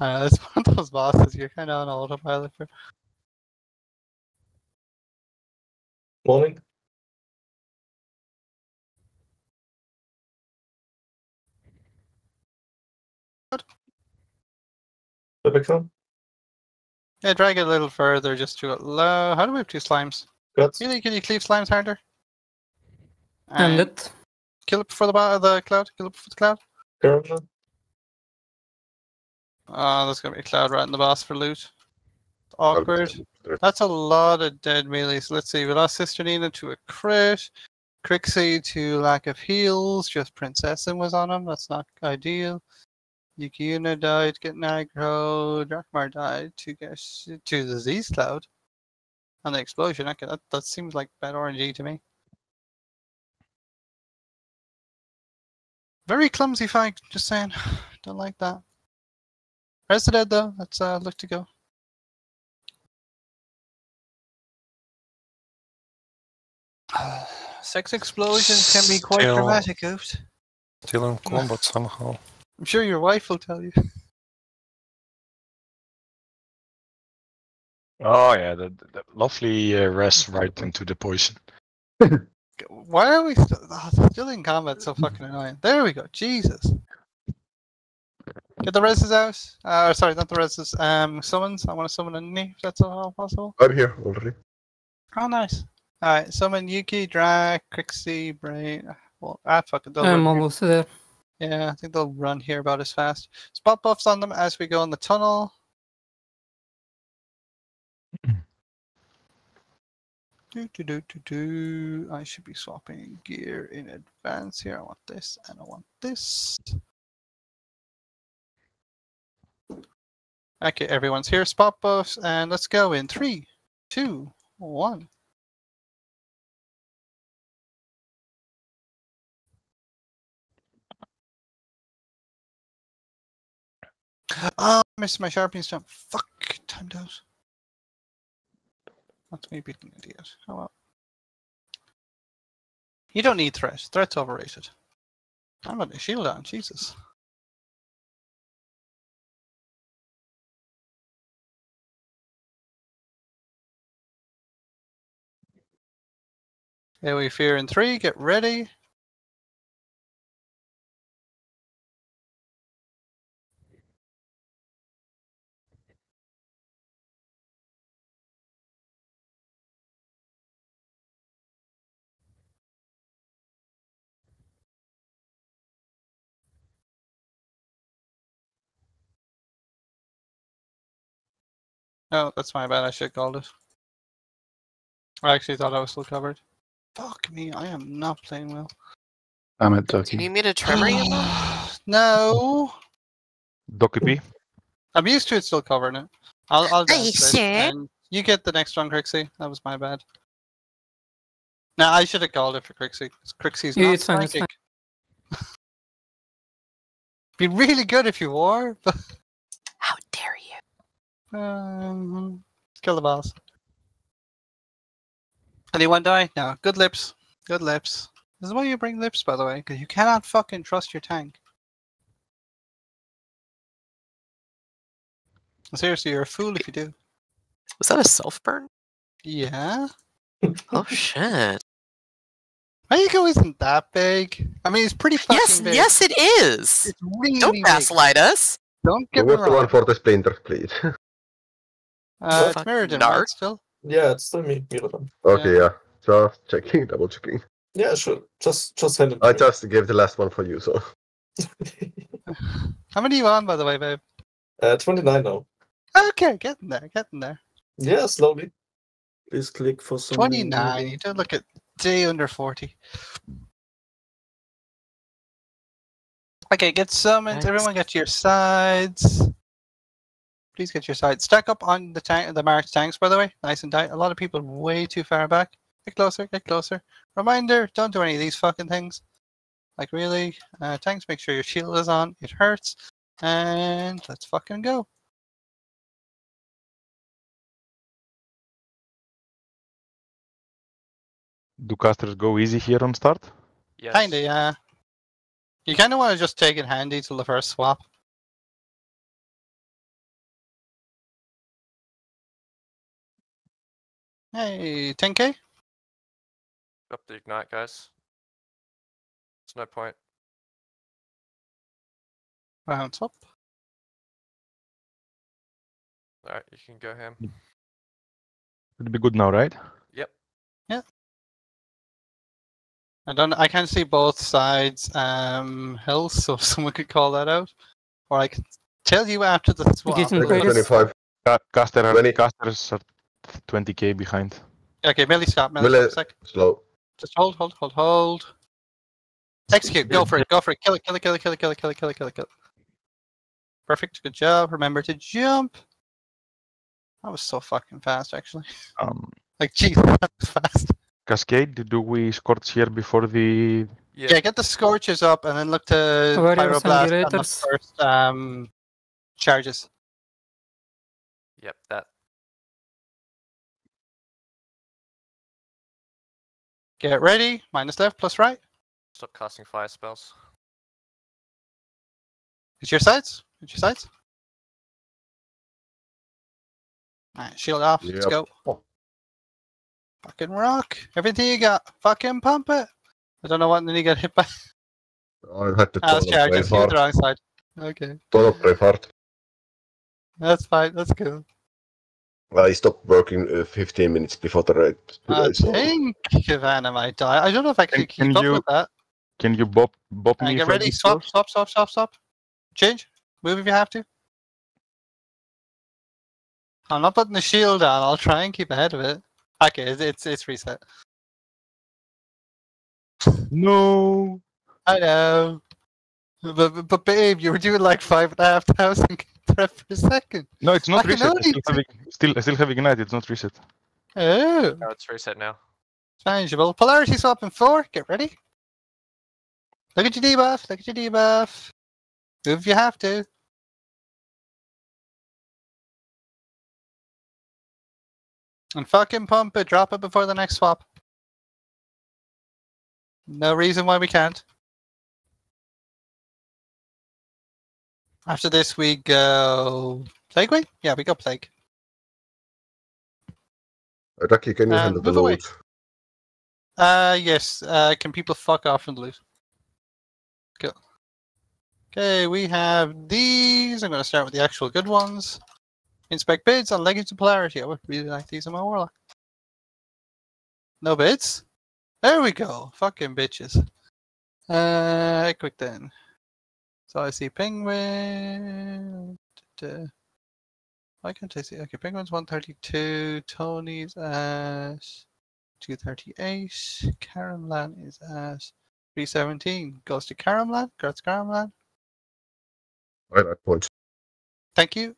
uh, it's one of those bosses you're kind of on autopilot for. Morning. Rebecca. Yeah, drag it a little further just to allow. How do we have two slimes? Guts. Really, can you cleave slimes harder? And it. Kill it before the, bo- the cloud. Kill it before the cloud. Caramel. Oh, there's gonna be a cloud right in the boss for loot. Awkward. That's a lot of dead melee. So let's see. We lost Sister Nina to a crit. Crixie to lack of heals. Just Princessin was on him. That's not ideal. Yukina died getting aggro. Drakmar died to get to the Disease Cloud. And the explosion. Okay, that, that seems like bad RNG to me. Very clumsy fight, just saying. Don't like that. Rest of dead though. Let's uh, look to go. Sex explosions can be quite Still- dramatic, Ooft. Still in combat somehow. I'm sure your wife will tell you. Oh yeah, the, the lovely uh, res right into the poison. Why are we st- oh, still in combat? So fucking annoying. There we go. Jesus. Get the reses out. Uh, sorry, not the reses. Um, summons. I want to summon a knee if that's all possible. I'm here already. Oh, nice. All right, summon Yuki, Drac, Crixie, Brain. Well, ah, fucking. they'll I'm run here. almost there. Yeah, I think they'll run here about as fast. Spot buffs on them as we go in the tunnel. Do, do, do, do, do. I should be swapping gear in advance here. I want this and I want this. Okay, everyone's here. Spot buffs, and let's go in three, two, one. Oh, I missed my sharpness jump. Fuck, timed out. That's me being an idiot. Oh well. You don't need threats. Threat's overrated. I'm gonna shield on, Jesus. Here we fear in three, get ready. Oh, that's my bad. I should called it. I actually thought I was still covered. Fuck me, I am not playing well. I'm at Do you Turkey. need me to tremor you? no, Doki P. I'm used to it still covering it. I'll, I'll Are you dance sure? and You get the next one, Crixie. That was my bad. No, I should have called it for Crixie. 'cause Crixie's Yeah, not it's fine, it's psychic. Be really good if you were, but How dare you? um, kill the boss. Anyone die? No. Good lips. Good lips. This is why you bring lips, by the way, because you cannot fucking trust your tank. Seriously, you're a fool if you do. Was that a self burn? Yeah. Oh shit. Mexico isn't that big. I mean, it's pretty fucking Yes, big. yes, it is. It's really Don't big. gaslight us. Don't Who get me was the one for the splinters, please? Uh, it's Fuck Mirrodin, Nard. right, still? Yeah, it's still me, Mirrodin. okay, yeah. Just checking, double checking. Yeah, sure. Just just send it. I to me. just gave the last one for you, so. How many are you on, by the way, babe? Uh, 29 now. Okay, getting there, getting there. Yeah, slowly. Please click for some. 29. You don't look at day under 40. Okay, get summoned. Thanks. Everyone get to your sides. Please get your side. Stack up on the tank, the marked tanks, by the way. Nice and tight. A lot of people way too far back. Get closer, get closer. Reminder, don't do any of these fucking things. Like, really? Uh, tanks, make sure your shield is on. It hurts. And let's fucking go. Do casters go easy here on start? Yes. Kinda, yeah. You kind of want to just take it handy till the first swap. Hey, 10k? Up the ignite, guys. There's no point. Rounds up. Alright, you can go ham. It'd be good now, right? Yep. Yeah. I don't. I can't see both sides um hills, so someone could call that out, or I can tell you after the swap. getting Like Greatest- 25. Ca- Caster are, Twenty. casters are 20k behind. Okay, Millie stop. Millie, Millie- stop sec. Slow. Just hold, hold, hold, hold. Execute. Go for it. Go for it. Kill it. Kill it. Kill it. Kill it. Kill it. Kill it. Kill it. Kill it. Kill it. Perfect. Good job. Remember to jump. That was so fucking fast, actually. Um, Like, geez, that was fast. Cascade, do we scorch here before the... Yeah. Yeah, get the scorches up and then look to Warriors and pyroblast on the first um charges. Yep, that. Get ready. Minus left, plus right. Stop casting fire spells. It's your sides. It's your sides. Alright, shield off. Let's Yep. go. Fucking rock. Everything you got. Fucking pump it. I don't know what, and then you get hit by. I had to Ah, that's turn charge. off It's you the wrong side. Okay. Turn off Braveheart. That's fine. That's cool. I stopped working uh, 15 minutes before the raid. I today, so- think Havana might die. I don't know if I can Can- can up you- with that. Can you bop bop Alright, me get ready. Stop, stop, stop, stop, stop. Change. Move if you have to. I'm not putting the shield down. I'll try and keep ahead of it. Okay, it's it's, it's reset. No. I know. But, but, but babe, you were doing like five and a half thousand prep per second. No, it's not I can reset. I still have, still, I still have ignite. It's not reset. Oh, No, it's reset now. it's manageable. Polarity swap in four. Get ready. Look at your debuff. Look at your debuff. Move if you have to. And fucking pump it. Drop it before the next swap. No reason why we can't. After this, we go Plague Wing? Yeah, we go Plague. Uh, Ducky, can you Um, handle the loot? Uh, yes. Uh, can people fuck off and loot? Go. Okay, we have these. I'm going to start with the actual good ones. Inspect bids on Leggings of Polarity. I would really like these on my Warlock. No bids? There we go. Fucking bitches. Uh, quick then. So I see Penguin. Why can't I see? Okay, Penguin's 132. Tony's at 238. Karamlan is at 317. Goes to Karamlan. Goes to Karamlan. I like points. Thank you.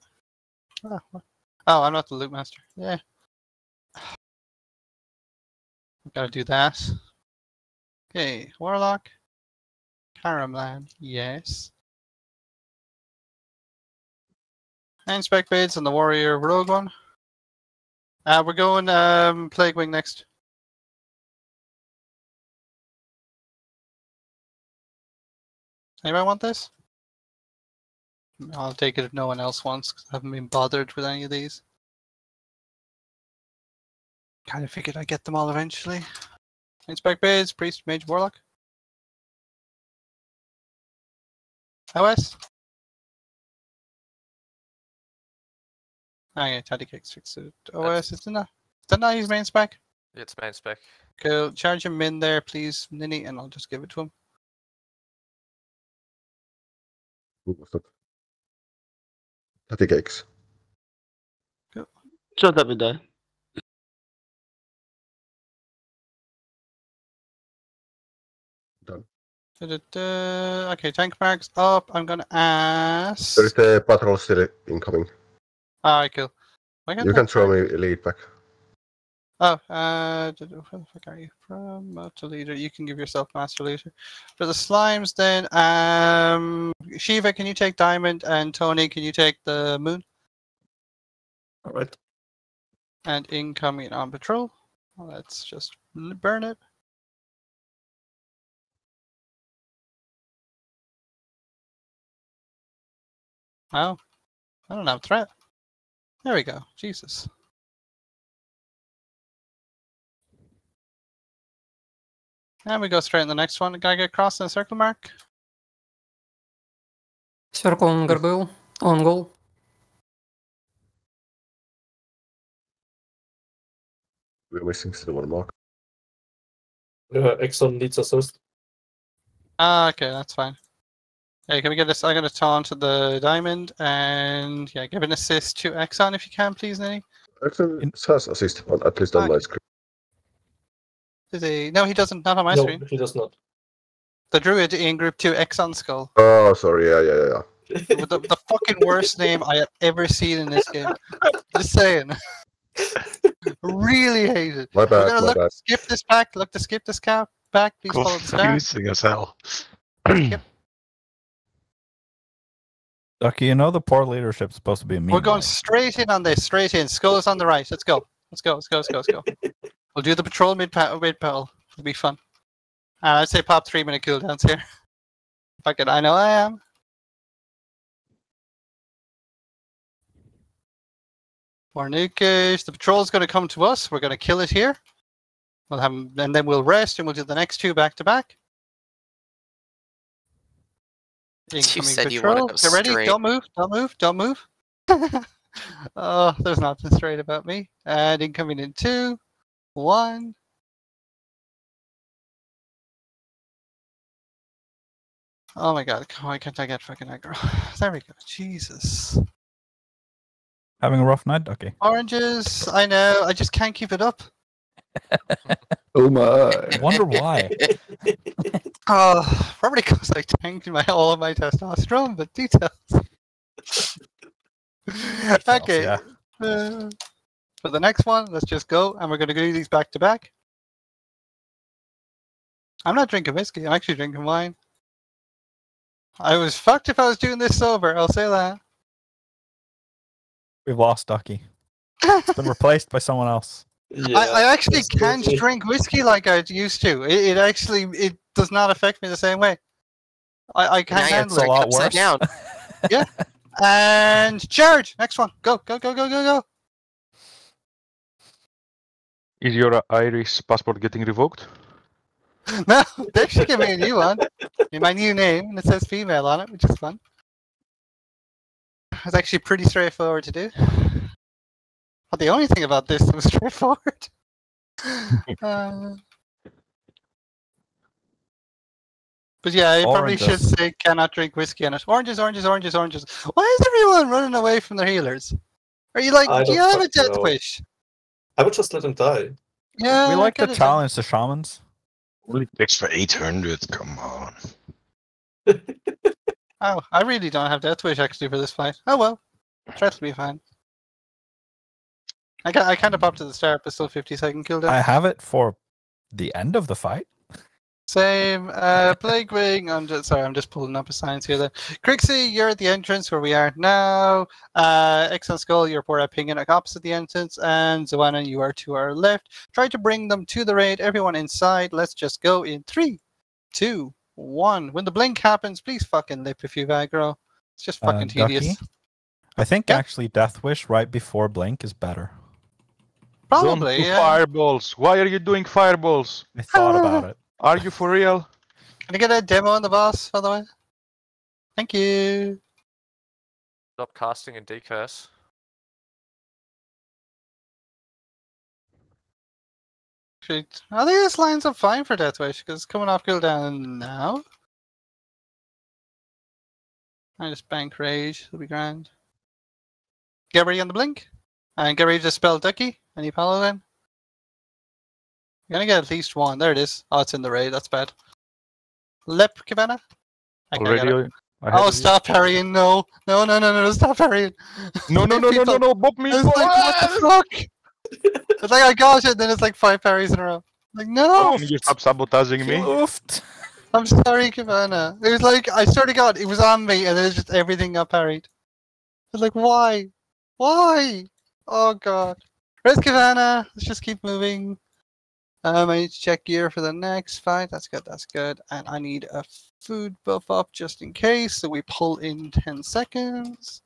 Oh, oh, I'm not the loot master. Yeah. I've Gotta do that. Okay, Warlock. Karamlan, yes. Inspect bids on the Warrior Rogue one. Uh, we're going um, Plague Wing next. Anybody want this? I'll take it if no one else wants, I haven't been bothered with any of these. Kind of figured I'd get them all eventually. Inspect bids, priest, mage, warlock. OS. Oh yeah, Taddy Cakes fixed it. OS, isn't that? Didn't I use main spec? It's main spec. Cool. Charge him in there, please, Nini, and I'll just give it to him. Who was that? Patty cakes. Shut up with that. Done. Da-da-da. Okay, tank marks up. I'm gonna ask. There is the patrol still incoming. Alright, cool. Why can't You can throw me a lead back. Oh, uh, da- da- where the fuck are you? from? to leader. You can give yourself master leader. For the slimes, then, um, Shiva, can you take diamond, and Tony, can you take the moon? All right. And incoming on patrol. Let's just burn it. Oh, I don't have threat. There we go. Jesus. And we go straight in the next one. Gotta get crossed in a circle mark. Circle on Gargoyle. On goal. We're missing still one mark. Uh, Exxon needs assist. Ah, okay, that's fine. Hey, can we get this? I'm gonna taunt to the diamond and yeah, give an assist to Exxon if you can, please, Ninny. Actually, it has assist, on, at least on my screen. Does he? No, he doesn't. Not on my no, screen. he does not. The druid in group two, Exxon Skull. Oh, sorry. Yeah, yeah, yeah. The, the fucking worst name I have ever seen in this game. Just saying. really hate it. My We're bad, gonna my look bad. skip this pack. Look to skip this cap back. Please follow the star. Confusing as hell. Ducky, you know the poor leadership's supposed to be a meme. We're going straight in on this. Straight in. Skull is on the right. Let's go. Let's go. Let's go. Let's go. Let's go. we'll do the patrol mid mid pal It'll be fun. Uh, I'd say pop three minute cooldowns here. Fuck it, I know I am. Fornicus, the patrol's going to come to us. We're going to kill it here. We'll have, and then we'll rest, and we'll do the next two back to back. Incoming said you wanna patrol. go Get ready. straight. Don't move. Don't move. Don't move. oh, there's nothing straight about me. And incoming in two, one. Oh my god, why can't I get fucking aggro? There we go. Jesus. Having a rough night? Okay. Oranges, I know, I just can't keep it up. Oh my. I wonder why. Oh, probably because I tanked my all of my testosterone, but details. okay. yeah. uh, for the next one, let's just go, and we're going to do these back to back. I'm not drinking whiskey, I'm actually drinking wine. I was fucked if I was doing this sober, I'll say that. We've lost Ducky. It's been replaced by someone else. Yeah, I, I actually can't absolutely. drink whiskey like I used to. It, it actually it does not affect me the same way. I, I can't Now you're handle It's a it. lot upside worse. down. And Jared, next one. Go, go, go, go, go, go. Is your uh, Irish passport getting revoked? No, they should give me a new one. In my new name, and it says female on it, which is fun. It's actually pretty straightforward to do. But the only thing about this that was straightforward. uh, but yeah, you probably should say cannot drink whiskey on it. Oranges, oranges, oranges, oranges. Why is everyone running away from their healers? Are you like, I do you have a death know. wish? I would just let them die. Yeah, we like to challenge the shamans. Only takes for 800. Come on. Oh, I really don't have death wish actually for this fight. Oh well, try to be fine. I got, I kind of popped at the start, but still 50 second cooldown. I have it for the end of the fight. Same. Uh, Plague Wing. I'm just sorry. I'm just pulling up a science here. Then, Crixie, you're at the entrance where we are now. Uh, Exxon Skull, you're poor at Pingin opposite the entrance, and Zoana, you are to our left. Try to bring them to the raid. Everyone inside. Let's just go in three, two, one. When the blink happens, please fucking lip if you've aggro. It's just Uh, fucking tedious. Ducky? I think Yeah. actually Death Wish right before Blink is better. Probably. Don't do Yeah. fireballs. Why are you doing fireballs? I thought about it. Are you for real? Can I get a demo on the boss, by the way? Thank you. Stop casting and decurse. Actually, I think this lines up fine for Death Wish because it's coming off cooldown now. I just bank rage, it'll be grand. Get ready on the blink. And get ready to spell Ducky. Any paladin? You're gonna get at least one. There it is. Oh, it's in the raid. That's bad. Lip Cabana? I can't get Already? it. I Oh, it. stop parrying. No. No, no, no, no, no. Stop parrying. No, no, no, no, no, People- no, Bob me. It's like, what the fuck? it's like I got it, then it's like five parries in a row. Like, no! Can you stop sabotaging me? Oofed. I'm sorry, Cabana. It was like, I swear to God, it was on me, and then it's just everything got parried. It's like, why? Why? Oh, God. Where's Cabana? Let's just keep moving. Um, I need to check gear for the next fight. That's good, that's good. And I need a food buff up just in case, so we pull in 10 seconds.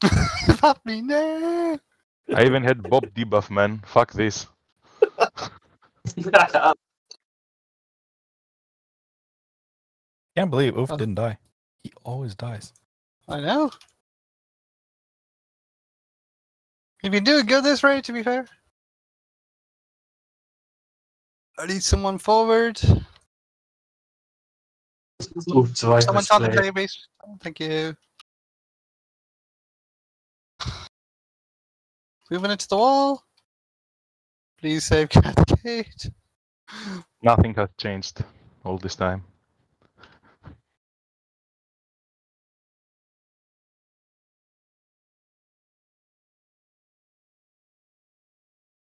Pop me now! I even had Bob debuff, man. Fuck this. Can't believe Oof Oh. didn't die. He always dies. I know. You've been doing good this raid, to be fair. I need someone forward. Oh, Someone's on the player base. Thank you. Moving into the wall. Please save Cascade. Nothing has changed all this time.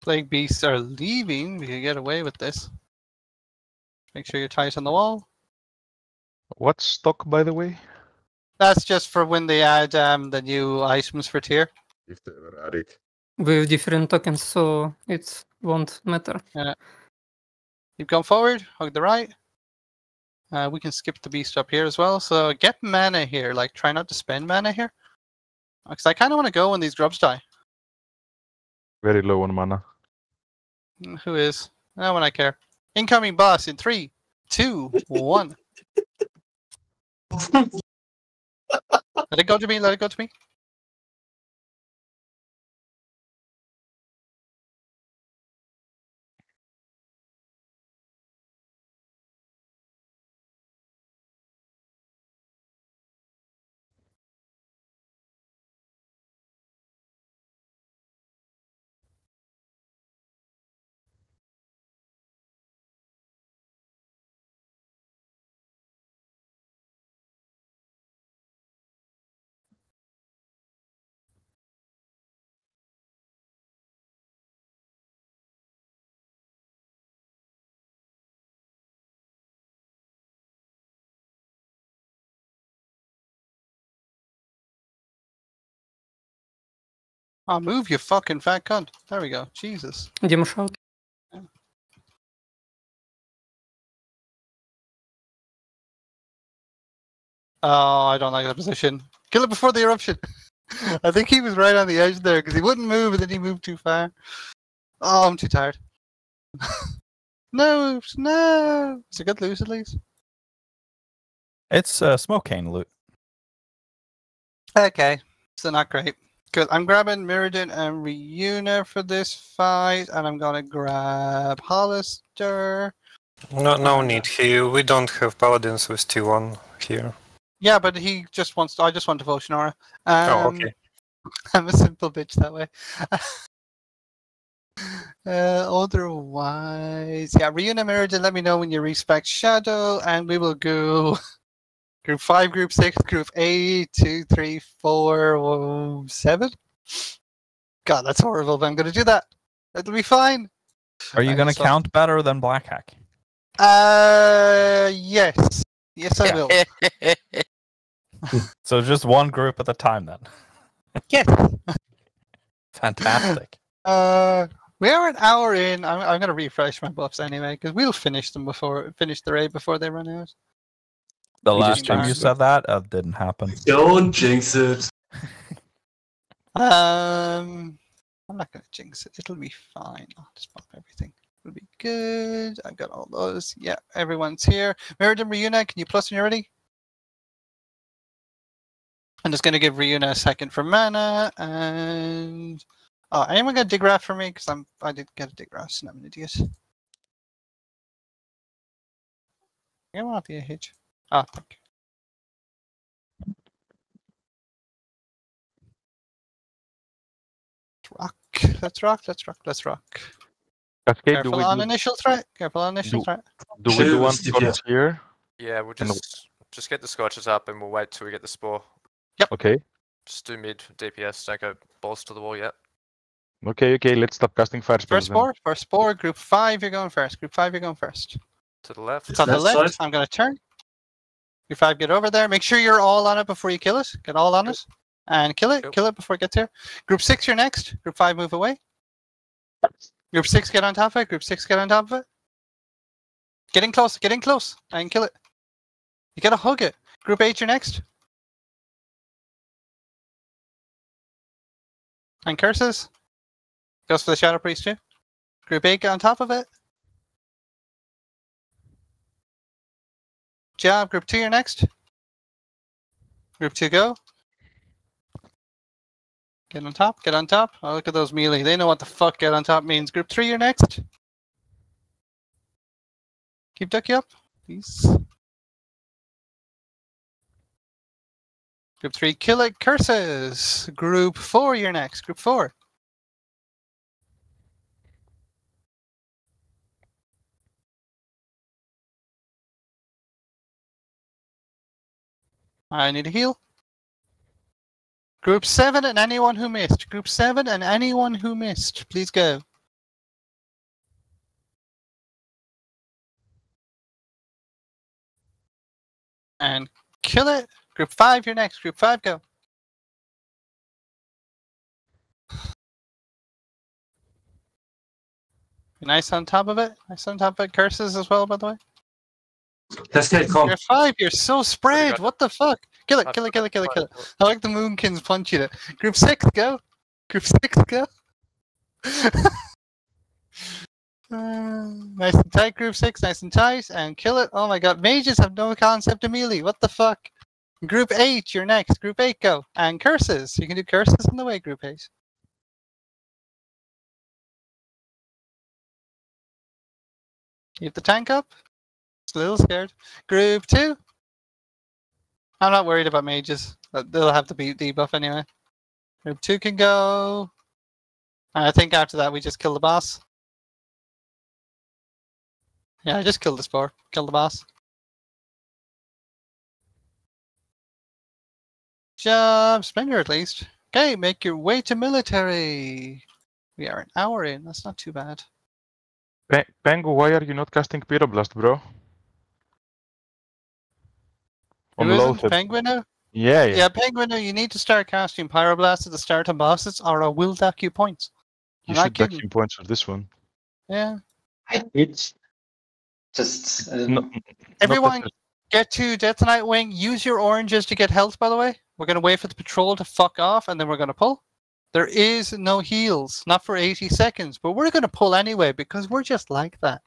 Plague beasts are leaving. We can get away with this. Make sure you're tight on the wall. What's stock, by the way? That's just for when they add um, the new items for tier. If they ever add it. with different tokens, so it won't matter. Yeah. Keep going forward, hug the right. Uh, we can skip the beast up here as well. So get mana here. Like, try not to spend mana here. Because I kind of want to go when these grubs die. Very low on mana. Mm, Who is? No one I care. Incoming boss in three, two, one. Let it go to me. Let it go to me. Oh, move, you fucking fat cunt. There we go. Jesus. Demo shout. Oh, I don't like that position. Kill it before the eruption. I think he was right on the edge there because he wouldn't move and then he moved too far. Oh, I'm too tired. no, no. Is it good loose at least? It's uh, smoke cane loot. Okay, so not great. Good. I'm grabbing Mirrodin and Reuna for this fight, and I'm gonna grab Hollister. No, no need here. We don't have paladins with T1 here. Yeah, but he just wants. I just want devotion aura. Oh, Um, okay. I'm a simple bitch that way. uh, otherwise, yeah, Reuna Mirrodin, let me know when you respect Shadow, and we will go group five, group six, group eight, two, three, four, oh, seven. God, that's horrible, but I'm going to do that. It'll be fine. Are you I going to saw- count better than Black Hack? Uh, yes. Yes, I will. So just one group at a time then. yes. Fantastic. Uh, we are an hour in. I'm, I'm going to refresh my buffs anyway because we'll finish them before finish the raid before they run out. The You last time you jinxed said that, uh, didn't happen. Don't jinx it. Um, I'm not going to jinx it. It'll be fine. I'll just bump everything. It'll be good. I've got all those. Yeah, everyone's here. Meridim Reuna, can you plus when you're ready? I'm just going to give Reuna a second for mana and. Oh, anyone got dig raft for me? Because I'm I did get a dig raft, and I'm an idiot. I want the AH. Ah, thank you. rock. Let's rock. Let's rock. Let's rock. Cascade, do Careful we on do, initial threat. Careful on initial Do- threat. do we do Chill, one Steve, scorch here? Yeah, we'll And- just just get the scorches up and we'll wait till we get the spore. Yep. Okay. Just do mid DPS, don't go balls to the wall yet. Okay, okay, let's stop casting fire spells First then. spore. First spore. Group five. You're going first. Group five. You're going first. To the left. It's on the Left left. side. I'm going to turn. Group five. Get over there. Make sure you're all on it before you kill us. Get all on us And kill it. Yep. Kill it before it gets here. Group six. You're next. Group five. Move away. Group six. Get on top of it. Group six. Get on top of it. Getting close. Getting close. And kill it. You gotta hug it. Group eight. You're next. And curses. Goes for the Shadow Priest too. Group 8 get on top of it. Job, Group 2 you're next. Group 2 go. Get on top, get on top. Oh, look at those melee. They know what the fuck get on top means. Group 3 you're next. Keep ducky up, please. Group 3 kill it, curses. Group 4 you're next. Group 4. I need a heal. Group 7 and anyone who missed. Group 7 and anyone who missed. Please go. And kill it. Group 5, you're next. Group 5, go. Nice on top of it. Nice on top of it. Curses as well, by the way. Cascade, come. You're five. You're so spread. What the fuck? Kill it. Kill it. Kill it. Kill it. Kill it. I like the Moonkins punching it. Group six, go. Group six, go. Uh, nice and tight, group six, nice and tight, and kill it. Oh my god, mages have no concept of melee. What the fuck? Group eight, you're next. Group eight, go. And curses. You can do curses in the way, group eight. Keep the tank up. A little scared. Group two. I'm not worried about mages. Uh, They'll have to beat debuff anyway. Group two can go. And I think after that we just kill the boss. Yeah, I just kill the spore. Kill the boss. Jump, Splendor at least. Okay, make your way to military. We are an hour in. That's not too bad. Pengu, why are you not casting Pyroblast, bro? On Who isn't? low set. Yeah, yeah. Yeah, Penguino, you need to start casting Pyroblast at the start of bosses or I will dock you points. You I'm should back kidding. him points for this one. Yeah. It's just. Uh, no, not Everyone, that- get to Death Knight Wing. Use your oranges to get health, by the way. We're going to wait for the patrol to fuck off and then we're going to pull. There is no heals, not for 80 seconds, but we're going to pull anyway because we're just like that.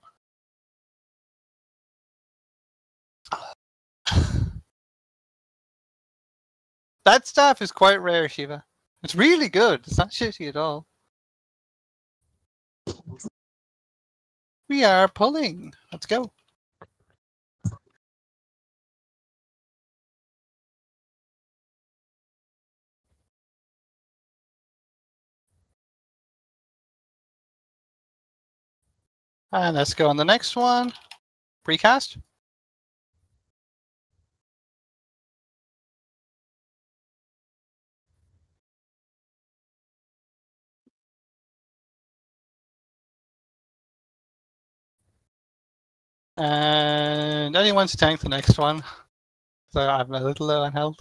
That staff is quite rare, Shiva. It's really good. It's not shitty at all. We are pulling. Let's go. And let's go on the next one. Precast. And anyone to tank the next one. So I'm a little low on health.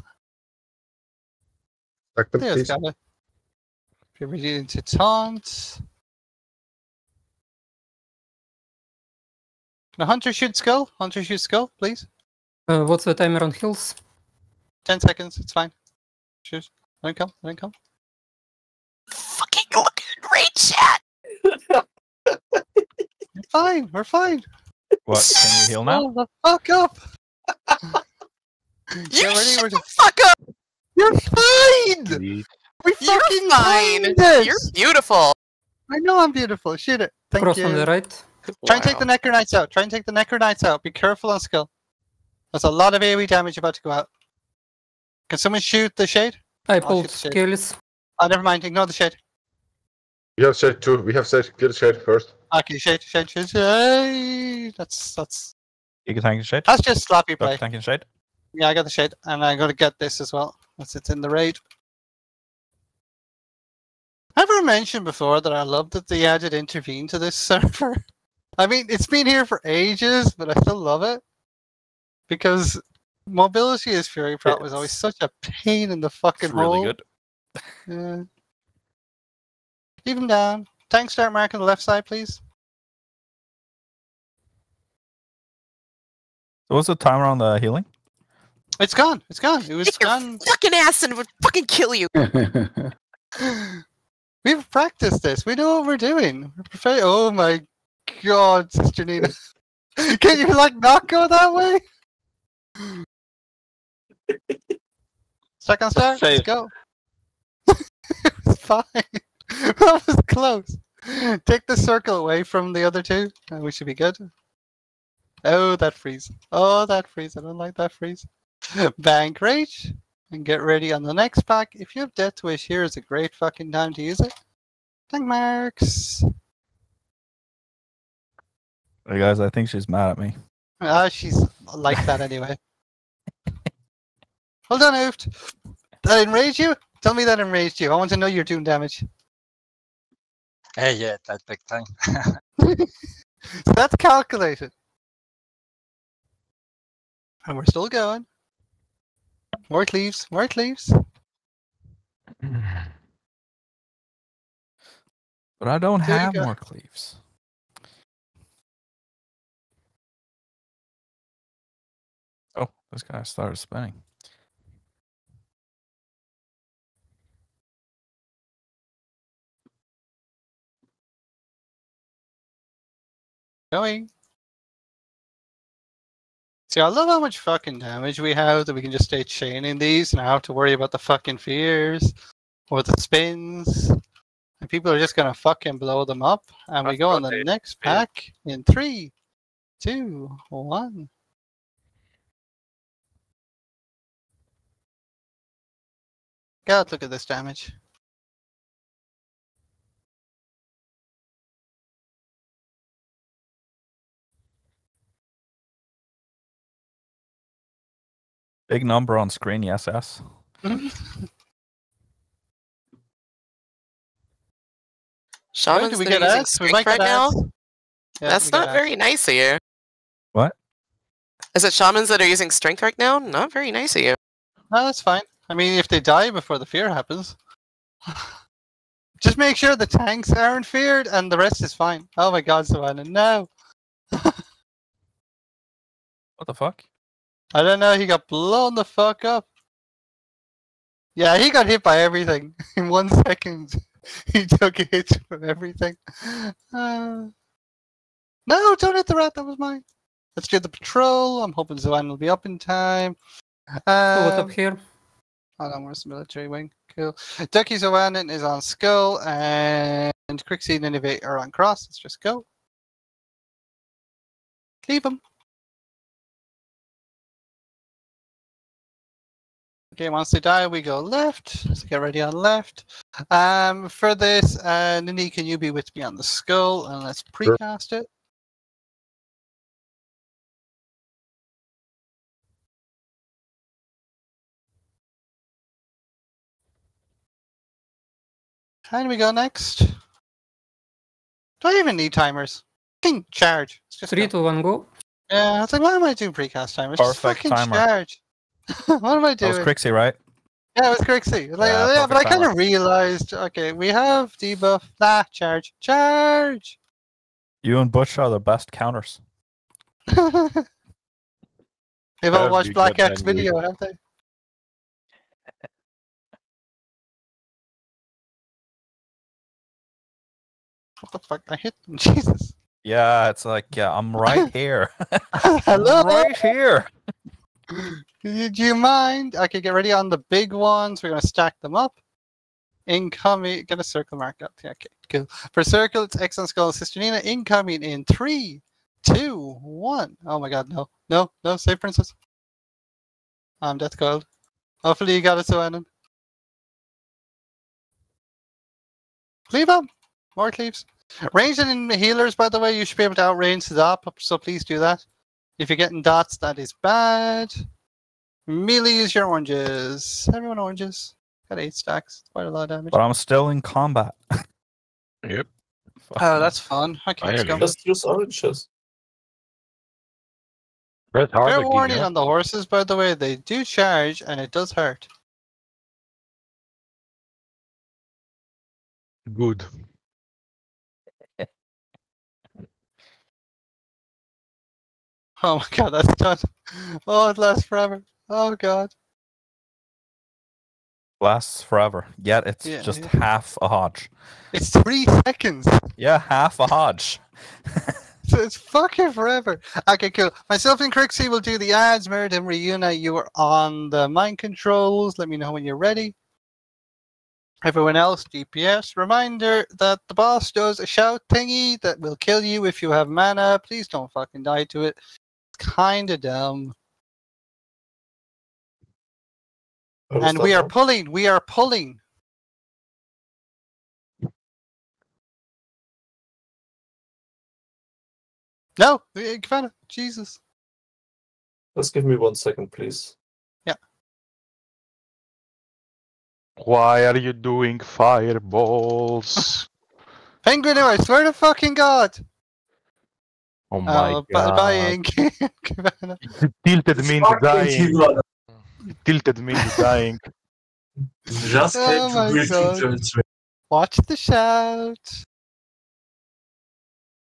Stack them, There's please. Gabba. If you're ready to taunt. Can a hunter shoot skull? Hunter shoot skull, please. Uh, what's the timer on hills? 10 seconds, it's fine. Shoot. Don't come, don't come. Fucking look at raid chat. We're fine, we're fine. What? Can you heal now? Oh, the fuck up! You Get ready, shut we're the fuck up. You're fine! We You're fucking fine. You're beautiful. I know I'm beautiful. Shoot it. Thank Cross you. on the right. Try and take the Wow. Necro Knights out. Try and take the Necro Knights out. Be careful on skill. There's a lot of AoE damage about to go out. Can someone shoot the shade? I I'll pulled shoot shade. skills. Oh, never mind. Ignore the shade. We have shade too. We have shade. Kill shade first. Okay, shade, shade, shade, shade. That's that's You can tank shade. that's just sloppy play. tanking shade. Yeah, I got the shade, and I got to get this as well. That's it's in the raid. Have I mentioned before that I love that they added intervene to this server? I mean, it's been here for ages, but I still love it because mobility as Fury Prot was always such a pain in the fucking It's really hole. good. Yeah. Keep him down. Tank start mark on the left side, please. So what's the timer on the healing? It's gone. It's gone. It was Kick your gone. fucking ass and would fucking kill you. We've practiced this. We know what we're doing. We're profe- oh my god, Sister Nina. Can you like not go that way? Second start, let's go. it's fine. that was close. Take the circle away from the other two, and we should be good. Oh, that freeze. Oh, that freeze. I don't like that freeze. Bank rage and get ready on the next pack. If you have Death Wish, here is a great fucking time to use it. Tank marks. Hey guys, I think she's mad at me. Ah, she's like that anyway. Hold on, Ooft. That enraged you? Tell me that enraged you. I want to know you're doing damage. Hey, yeah, that big thing. that's calculated. And we're still going. More leaves, more leaves. But I don't There have more cleaves. Oh, this guy started spinning. Going. See, I love how much fucking damage we have that we can just stay chaining these and not have to worry about the fucking fears or the spins. And people are just gonna fucking blow them up. And we go on the next pack in three, two, one. God, look at this damage. Big number on screen, yes, yes. Shamans do we get are using ads? We strength might right get now. ads. Yeah, That's not ads. very nice of you. What? Is it shamans that are using strength right now? Not very nice of you. No, that's fine. I mean, if they die before the fear happens, just make sure the tanks aren't feared and the rest is fine. Oh my god, Savannah, no! What the fuck? I don't know, he got blown the fuck up. Yeah, he got hit by everything in one second. he took hits from everything. Uh, no, don't hit the rat, that was mine. Let's do the patrol. I'm hoping Zoan will be up in time. What's up Um, here? Hold on, where's the military wing? Cool. Ducky Zoanin is on Skull and Crixie and Innovate are on Cross. Let's just go. Leave them. Okay, once they die, we go left. Let's get ready on left. Um, for this, uh, Nini, can you be with me on the skull and let's Sure. precast it? How do we go next? Do I even need timers? Fucking charge. Let's just Three, go. two, one, go. Yeah, I was like, why am I doing precast timers? Just Perfect fucking timer. charge. what am I doing? That was doing? Crixie, right? Yeah, it was Crixie. Like, Yeah, yeah, but I kind of realized, okay, we have debuff. Nah, charge. Charge! You and Butch are the best counters. They've all watched Black got Axe that new- video, haven't they? What the fuck? I hit them. Jesus. Yeah, it's like, yeah, I'm right here. Hello? right here. Do you mind? I could get ready on the big ones. We're gonna stack them up. Incoming. Get a circle mark up. Yeah, okay, cool. For circle, it's on skull, Sister Nina. Incoming in three, two, one. Oh my god, no, no, no! Save princess. I'm death coiled. Hopefully you got it, so Anon. Cleave up. More cleaves. Ranged and healers, by the way, you should be able to outrange the dot, so please do that. If you're getting dots, that is bad. Melee is your oranges. Everyone oranges. Got eight stacks. Quite a lot of damage. But I'm still in combat. Yep. Oh, that's fun. Okay, let's go. Just use oranges. Press hard Fair warning on the horses, by the way. They do charge, and it does hurt. Good. Oh my god, that's done. Oh, it lasts forever. Oh god. Lasts forever. Yet it's Yeah, just yeah. half a hodge. It's three seconds. Yeah, half a hodge. So it's fucking forever. Okay, cool. Myself and Crixie will do the ads. Merit and Reuna, you are on the mind controls. Let me know when you're ready. Everyone else, DPS. Reminder that the boss does a shout thingy that will kill you if you have mana. Please don't fucking die to it. It's kinda dumb. What is And we are now? pulling. We are pulling. No, eh, Kavana, Jesus. Just give me one second, please. Yeah. Why are you doing fireballs? Penguin, I swear to fucking God. Oh uh, my Oh, god. bye, bye, Ink. Kavana. You tilted me dying. keyboard. Tilted me dying. Just Oh my to breathe God. Watch the shout.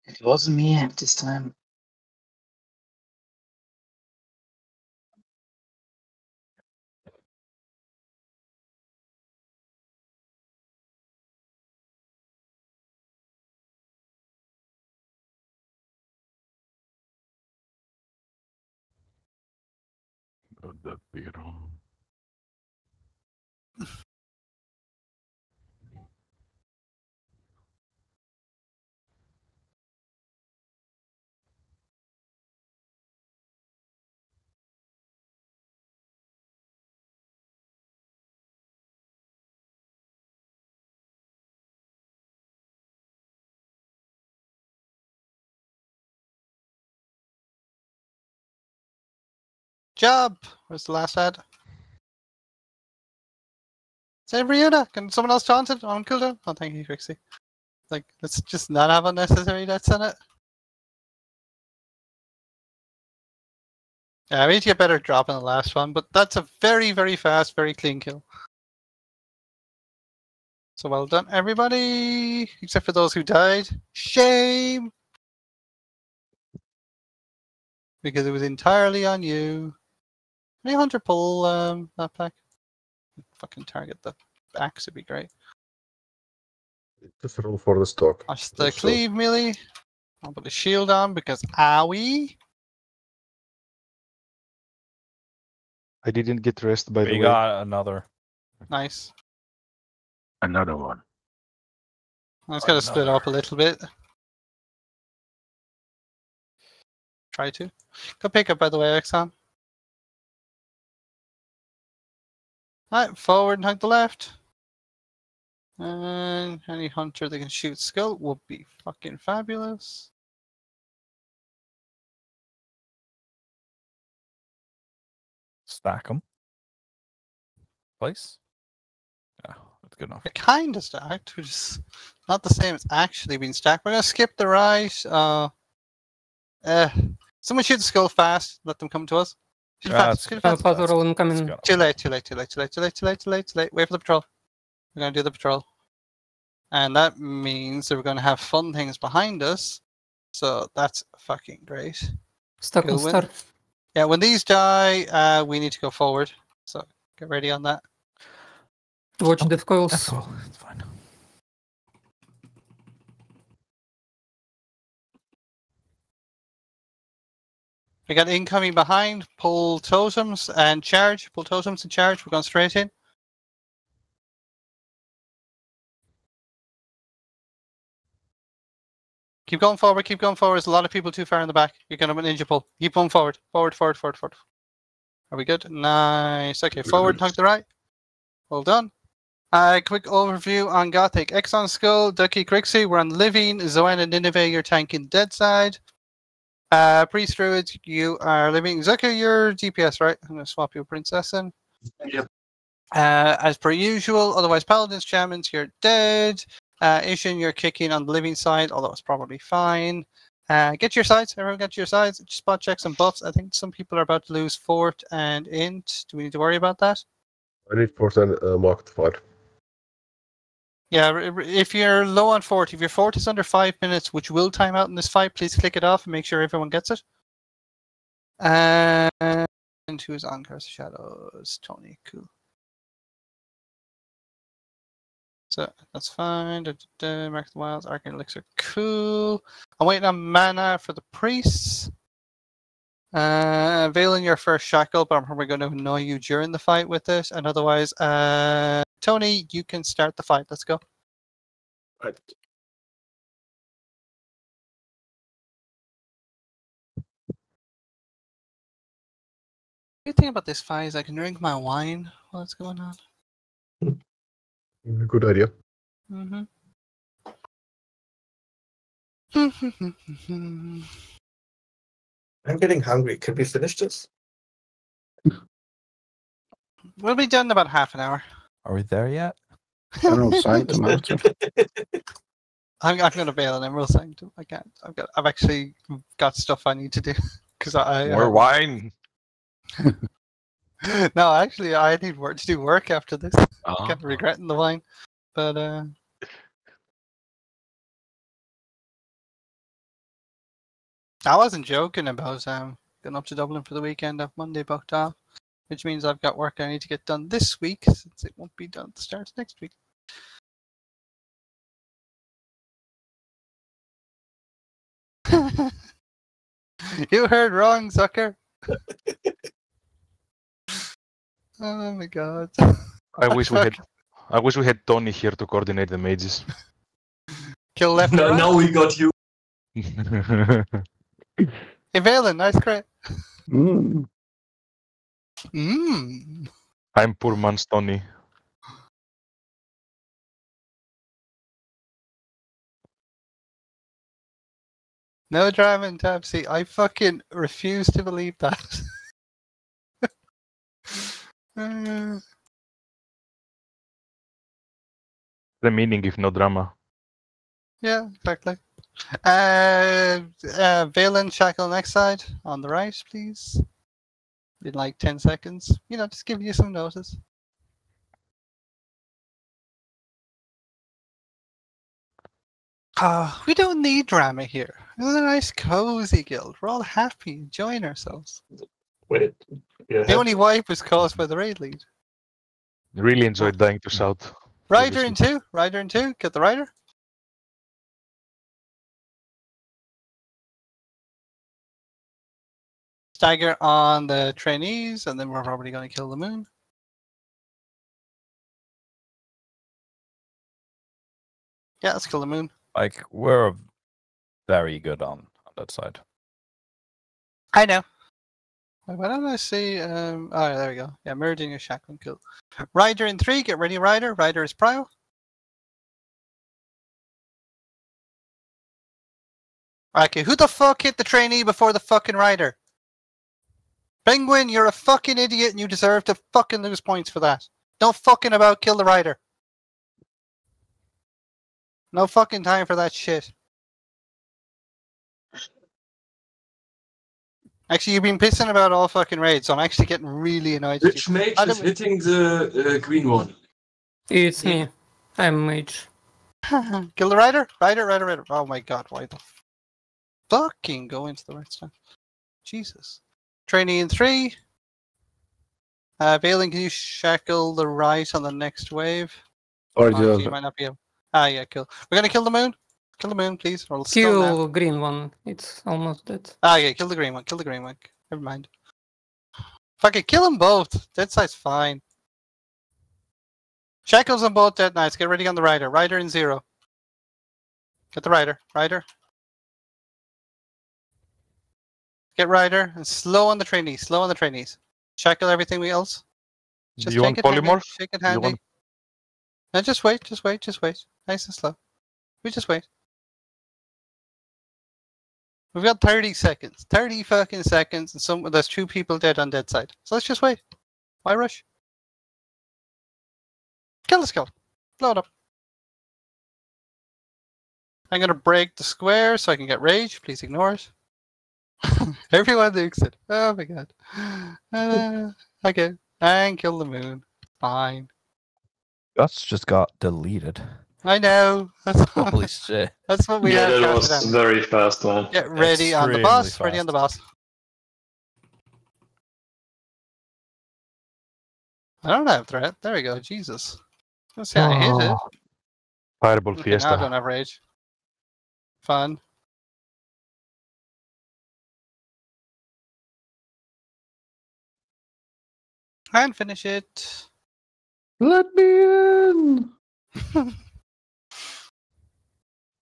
It wasn't me at this time. of that we. Job. Where's the last ad? Save Ryuna. Can someone else taunt it on cooldown? Oh, thank you, Trixie. Like, let's just not have unnecessary deaths in it. Yeah, we need to get better drop dropping the last one, but that's a very, very fast, very clean kill. So well done, everybody, except for those who died. Shame! Because it was entirely on you. Any hunter pull um, that pack? Fucking target the axe would be great. Just roll for the stock. Watch the Also- cleave melee. I'll put the shield on because are we? I didn't get rest by the way. We got another. Nice. Another one. I just gotta split up a little bit. Try to. Go pick up by the way, Exxon. Alright, forward and hug the left. And any hunter that can shoot skull will be fucking fabulous. Stack them. Place. Yeah, that's good enough. They're kind of stacked, which is not the same as actually being stacked. We're gonna skip the right. Uh, eh. Someone shoot the skull fast. Let them come to us. Too late, too late, too late, too late, too late, too late, too late, too late. Wait for the patrol. We're going to do the patrol. And that means that we're going to have fun things behind us. So that's fucking great. Stuck on start. Yeah, when these die, uh, we need to go forward. So get ready on that. Watch oh, death coils. That's all. It's fine. We got incoming behind. Pull totems and charge. Pull totems and charge. We're going straight in. Keep going forward. Keep going forward. There's a lot of people too far in the back. You're going to ninja pull. Keep going forward. Forward, forward, forward, forward. Are we good? Nice. Okay, forward, hug the right. Well done. Uh, quick overview on Gothik. Exxon Skull, Ducky Crixie, we're on Living, Zoan and Nineveh, you're tanking Dead Side. Uh, Priest Druids, you are living. Zuka, you're DPS, right? I'm going to swap your Princess in. Yep. Uh, as per usual, otherwise Paladins, Shamans, you're dead. Uh, Ishin, you're kicking on the living side, although it's probably fine. Uh, get your sides. Everyone get to your sides. Spot checks and buffs. I think some people are about to lose Fort and Int. Do we need to worry about that? I need for and uh, marked fight. Yeah, if you're low on fort, if your fort is under five minutes, which will time out in this fight, please click it off and make sure everyone gets it. And who's on Curse of Shadows? Tony, cool. So that's fine. Da, da, da, Mark the Wilds, Arcane Elixir, cool. I'm waiting on mana for the priests. Uh, Veiling your first shackle, but I'm probably going to annoy you during the fight with this, And otherwise, uh, Tony, you can start the fight. Let's go. Right. Good thing about this fight is I can drink my wine while it's going on. Good idea. Mm-hmm. I'm getting hungry. Can we finish this? we'll be done in about half an hour. Are we there yet? I'm, I'm going to bail on Emerald Sanctum. I can't. I've got. I've actually got stuff I need to do because I. More uh, wine. no, actually, I need work to do work after this. Ah. Kind of regretting the wine, but uh. I wasn't joking about um going up to Dublin for the weekend. I've Monday booked off, which means I've got work I need to get done this week since it won't be done at the start of next week. you heard wrong, sucker. Oh my god. I wish we had. I wish we had Tony here to coordinate the mages. Kill left. and Now, right. now we got you. Hey Valen, nice crit. Mm. Mmm. I'm poor man's Tony. No drama in tab C. I fucking refuse to believe that. Uh, The meaning, if no drama. yeah, exactly. Uh, uh, Valen, shackle next side on the right, please. In like 10 seconds. You know, just give you some notice. Ah, we don't need drama here. It's a nice, cozy guild. We're all happy, enjoying ourselves. Wait. Yeah. The only wipe was caused by the raid lead. Really enjoyed dying to South. Rider in two, rider in two, get the rider. Stagger on the trainees, and then we're probably going to kill the moon. Yeah, let's kill the moon. Like we're very good on, on that side. I know. Wait, Why don't I see? Um, oh, yeah, there we go. Yeah, merging a shotgun kill. Rider in three. Get ready, Rider. Rider is prio. Okay, who the fuck hit the trainee before the fucking rider? Penguin, you're a fucking idiot and you deserve to fucking lose points for that. Don't fucking about kill the rider. No fucking time for that shit. Actually, you've been pissing about all fucking raids, so I'm actually getting really annoyed. Which you. mage is don't- hitting the uh, green one? It's me. I'm mage. Kill the rider? Rider, rider, rider. Oh my god, why the fucking go into the right stuff? Jesus. Trainee in three. Uh, Balin, can you shackle the right on the next wave? Or Oh, do you might not be able. Ah, yeah, kill. We're gonna kill the moon. Kill the moon, please. Or we'll. Kill green one. It's almost dead. Ah, yeah, kill the green one. Kill the green one. Never mind. Fuck it, kill them both. Dead side's fine. Shackles on both dead knights. Get ready on the rider. Rider in zero. Get the rider. Rider. Get rider and slow on the trainees. Slow on the trainees. Shackle everything we else. Do Just you want it handy. Shake it handy. want- No, just wait. Just wait. Just wait. Nice and slow. We just wait. We've got 30 seconds. 30 fucking seconds, and some there's two people dead on dead side. So let's just wait. Why rush? Kill the skull. Blow it up. I'm gonna break the square so I can get rage. Please ignore it. Everyone nukes it. Oh my god. Uh, okay. And kill the moon. Fine. Guts just got deleted. I know. That's Holy shit. That's what we yeah, had that was down. very fast, man. Get ready on the Extremely boss. Ready on the boss. I don't have threat. There we go. Jesus. Let's see how I hit it. Oh, Fireball Okay, now I don't Fiesta. have rage. Fun. And finish it. Let me in.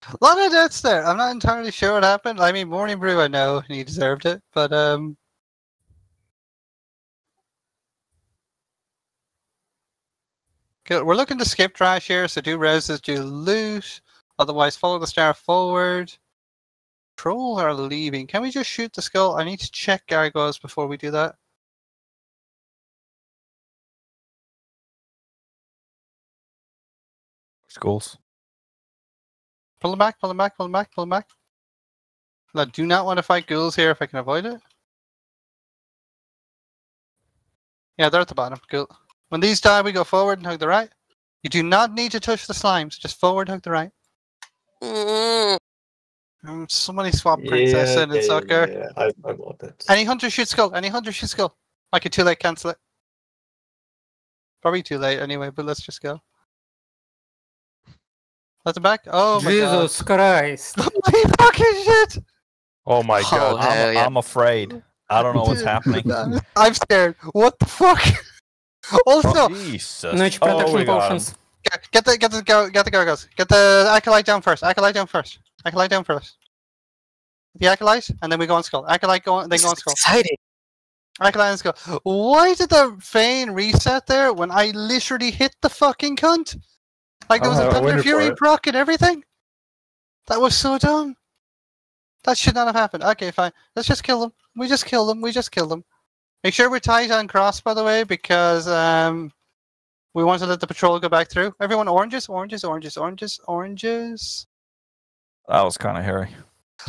A lot of deaths there. I'm not entirely sure what happened. I mean, Morning Brew, I know he deserved it, but um. Good. We're looking to skip trash here, so do reses, do loot. Otherwise, follow the star forward. Troll are leaving. Can we just shoot the skull? I need to check gargoyles before we do that. Schools. Pull them back, pull them back, pull them back, pull them back. I do not want to fight ghouls here if I can avoid it. Yeah, they're at the bottom. Cool. When these die, we go forward and hug the right. You do not need to touch the slimes. Just forward, hug the right. Mm. Um, somebody swap princess in and yeah, sucker. Yeah, I, I bought that. Any hunter should skull. Any hunter should skull. I could too late cancel it. Probably too late anyway, but let's just go. Let them back. Oh my Jesus Christ. Holy fucking shit! Oh my Oh, god. hell I'm, yeah. I'm afraid. I don't know what's happening. I'm- I'm scared. What the fuck? Also, Jesus. Noche Oh, protection we got him. potions. get, get the get the go get the gargoyles. Get the acolyte down first. Acolyte down first. Acolyte down first. The acolyte, and then we go on skull. Acolyte go on, then go on skull. Exciting. Acolyte and skull. Why did the vein reset there when I literally hit the fucking cunt? Like there was a I Thunder Fury it. proc and everything. That was so dumb. That should not have happened. Okay, fine. Let's just kill them. We just kill them. We just kill them. Make sure we're tight on cross, by the way, because um, we want to let the patrol go back through. Everyone, oranges, oranges, oranges, oranges, oranges. That was kind of hairy.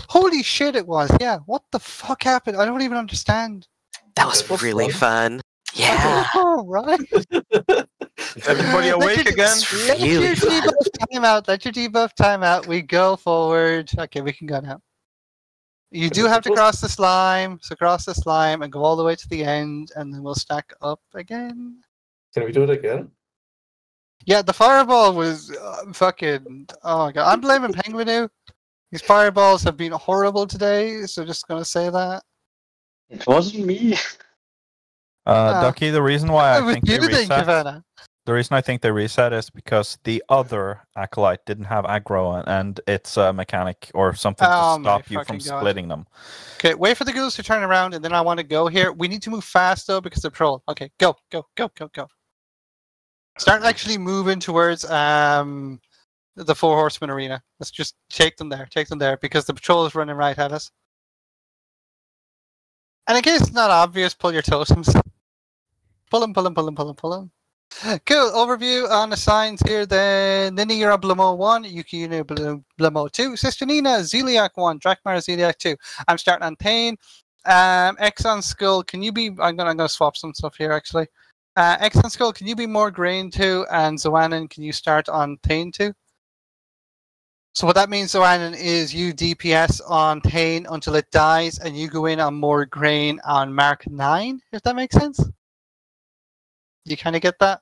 Holy shit, it was. Yeah. What the fuck happened? I don't even understand. That was really fun. Yeah. All right. Is everybody awake again? Let your debuff time out. Let your debuff time out. We go forward. Okay, we can go now. You do have to cross the slime, so cross the slime and go all the way to the end, and then we'll stack up again. Can we do it again? Yeah, the fireball was uh, fucking. Oh my god, I'm blaming Penguinu. These fireballs have been horrible today, so just gonna say that. It wasn't me. Uh, Ah. Ducky, the reason why I It think you reset, Savannah. The reason I think they reset is because the other acolyte didn't have aggro and- and it's a mechanic or something Oh to stop you from God. splitting them. Okay, wait for the ghouls to turn around, and then I want to go here. We need to move fast though because the patrol. Okay, go, go, go, go, go. Start actually moving towards um the four horsemen arena. Let's just take them there, take them there because the patrol is running right at us. And in case it's not obvious, pull your totems. Pull them, pull them, pull them, pull them, pull them. Cool. Overview on the signs here. Then Nini, you're Blaumeux 1. Yuki, you're on Bl- Blaumeux 2. Sister Nina, Zeliek 1. Drakmar, Zeliek 2. I'm starting on Thane. Um, Exxon Skull, can you be. I'm to I'm gonna swap some stuff here actually. Uh, Exxon Skull, can you be Mograine 2? And Zoanon, can you start on Thane 2? So what that means, Zoanon, is you DPS on Thane until it dies, and you go in on Mograine on Mark 9, if that makes sense? You kind of get that?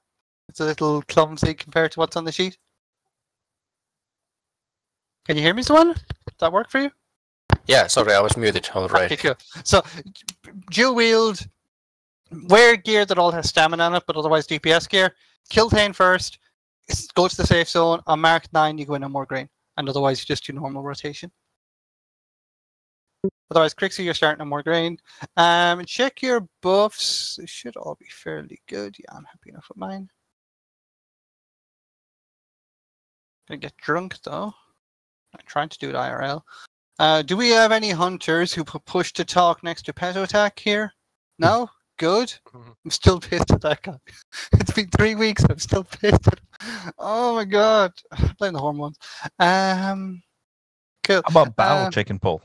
It's a little clumsy compared to what's on the sheet. Can you hear me, Zoanon? Does that work for you? Yeah, sorry, I was muted. All right. Okay, cool. So, dual wield, wear gear that all has stamina on it, but otherwise DPS gear. Kill Thane first, go to the safe zone. On Mark 9, you go in on Mograine. And otherwise, you just do normal rotation. Otherwise, Crixie, you're starting on Mograine. Um, check your buffs. They should all be fairly good. Yeah, I'm happy enough with mine. Gonna get drunk though. I'm trying to do it IRL. Uh, do we have any hunters who pu- push to talk next to Peto Attack here? No? Good? I'm still pissed at that guy. it's been three weeks, I'm still pissed at. Oh my god. Blame the hormones. Um, cool. How about battle Um, chicken pull?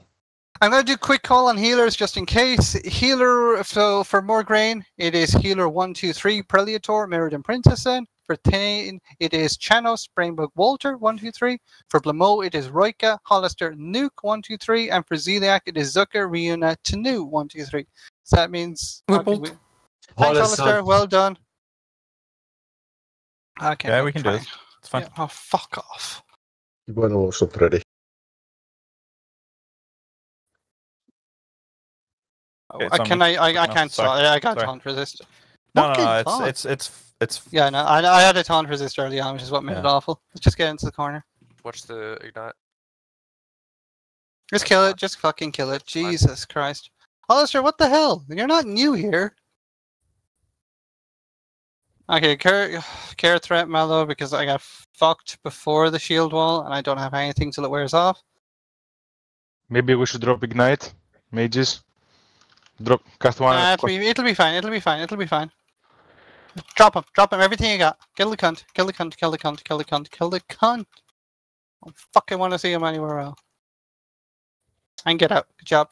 I'm going to do quick call on healers just in case. Healer, so for Mograine, it is healer 123 Preliator, Mirrodin Princessin. For Thane, it is Chanos, Brainbug Walter 123. For Blaumeux, it is Roika, Hollister, Nuke 123. And for Zeliek, it is Zucker, Riuna, Tanu 123. So that means. We we- Thanks, Hollister. Hollister. Well done. Okay. Yeah, we can do it. It's fine. Yeah, oh, fuck off. You Bueno was not Oh, Okay, I so can I I, I no, can't sorry. sorry. I got Sorry. taunt resist. No, no, Fucking no. It's it's it's it's Yeah, no, I, I had a taunt resist early on, which is what made it awful. Let's just get into the corner. Watch the ignite. Just kill it. Just fucking kill it. Jesus Christ. Alistair, what the hell? You're not new here. Okay, care, care threat mellow because I got fucked before the shield wall and I don't have anything till it wears off. Maybe we should drop ignite, mages. Drop cast one. Nah, it'll, be, it'll be fine. It'll be fine. It'll be fine. Drop him. Drop him. Everything you got. Kill the cunt. Kill the cunt. Kill the cunt. Kill the cunt. Kill the cunt. I don't fucking want to see him anywhere else. And get out. Good job.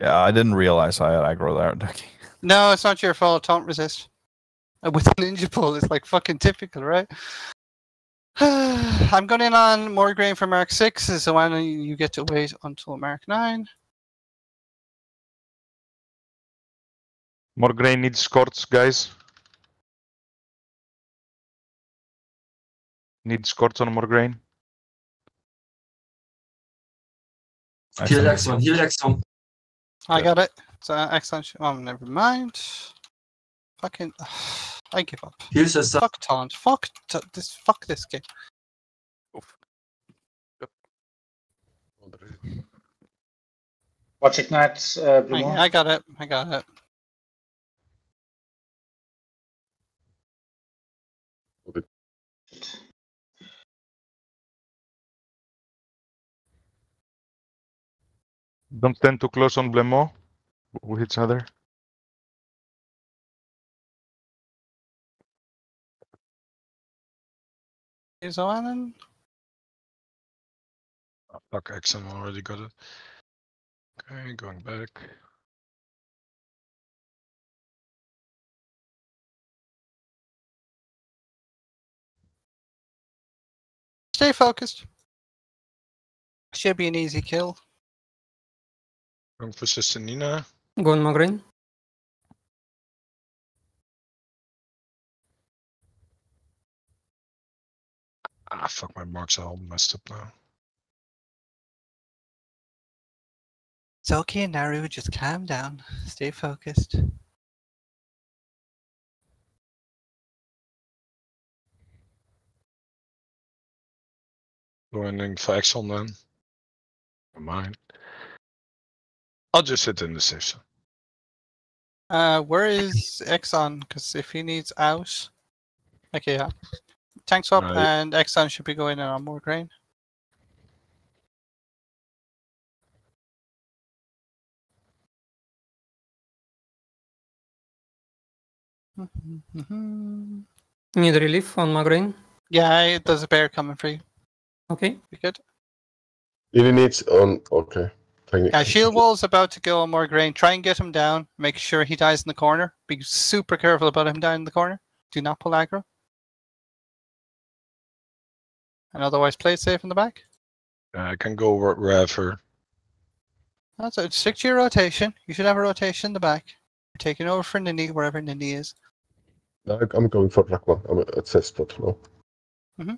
Yeah, I didn't realize I had aggro there, Ducky. No, it's not your fault. Taunt resist. Uh, With ninja pull, it's like fucking typical, right? I'm going in on Mograine for Mark 6, is the don't you you get to wait until Mark 9? Mograine needs scorts, guys. Need scorts on Mograine. Heal Exxon, heal Exxon. I got it. So Exxon. sh- Oh, never mind. Fucking. I give up. Here's a sub. Fuck taunt. Fuck t- this. Fuck this game. Watch Ignite, uh, I, I got it. I got it. Don't stand too close on Blaumeux with each other. Is Oanan? Oh, fuck, Exxon already got it. Okay, going back. Stay focused. Should be an easy kill. Going for Sister Nina. Go on Ah, fuck, my marks are all messed up now. It's okay, Naru. Just calm down. Stay focused. Going in for Exxon then. Never mind. I'll just sit in the zone. Uh, where is Exxon? Because if he needs out, okay, yeah. Tanks up, Right. and Exxon should be going in on Mograine. Need relief on Mograine. Yeah, I- there's a bear coming for you. Okay. You good? Really needs on. Okay. Thank you. Yeah, shield wall's about to go on Mograine. Try and get him down. Make sure he dies in the corner. Be super careful about him dying in the corner. Do not pull aggro. And otherwise, play it safe in the back. Uh, I can go wh- wherever. That's it. Stick to your rotation. You should have a rotation in the back. You're taking over for Nini wherever Nini is. No, I'm going for Rakma. I'm at safe spot now.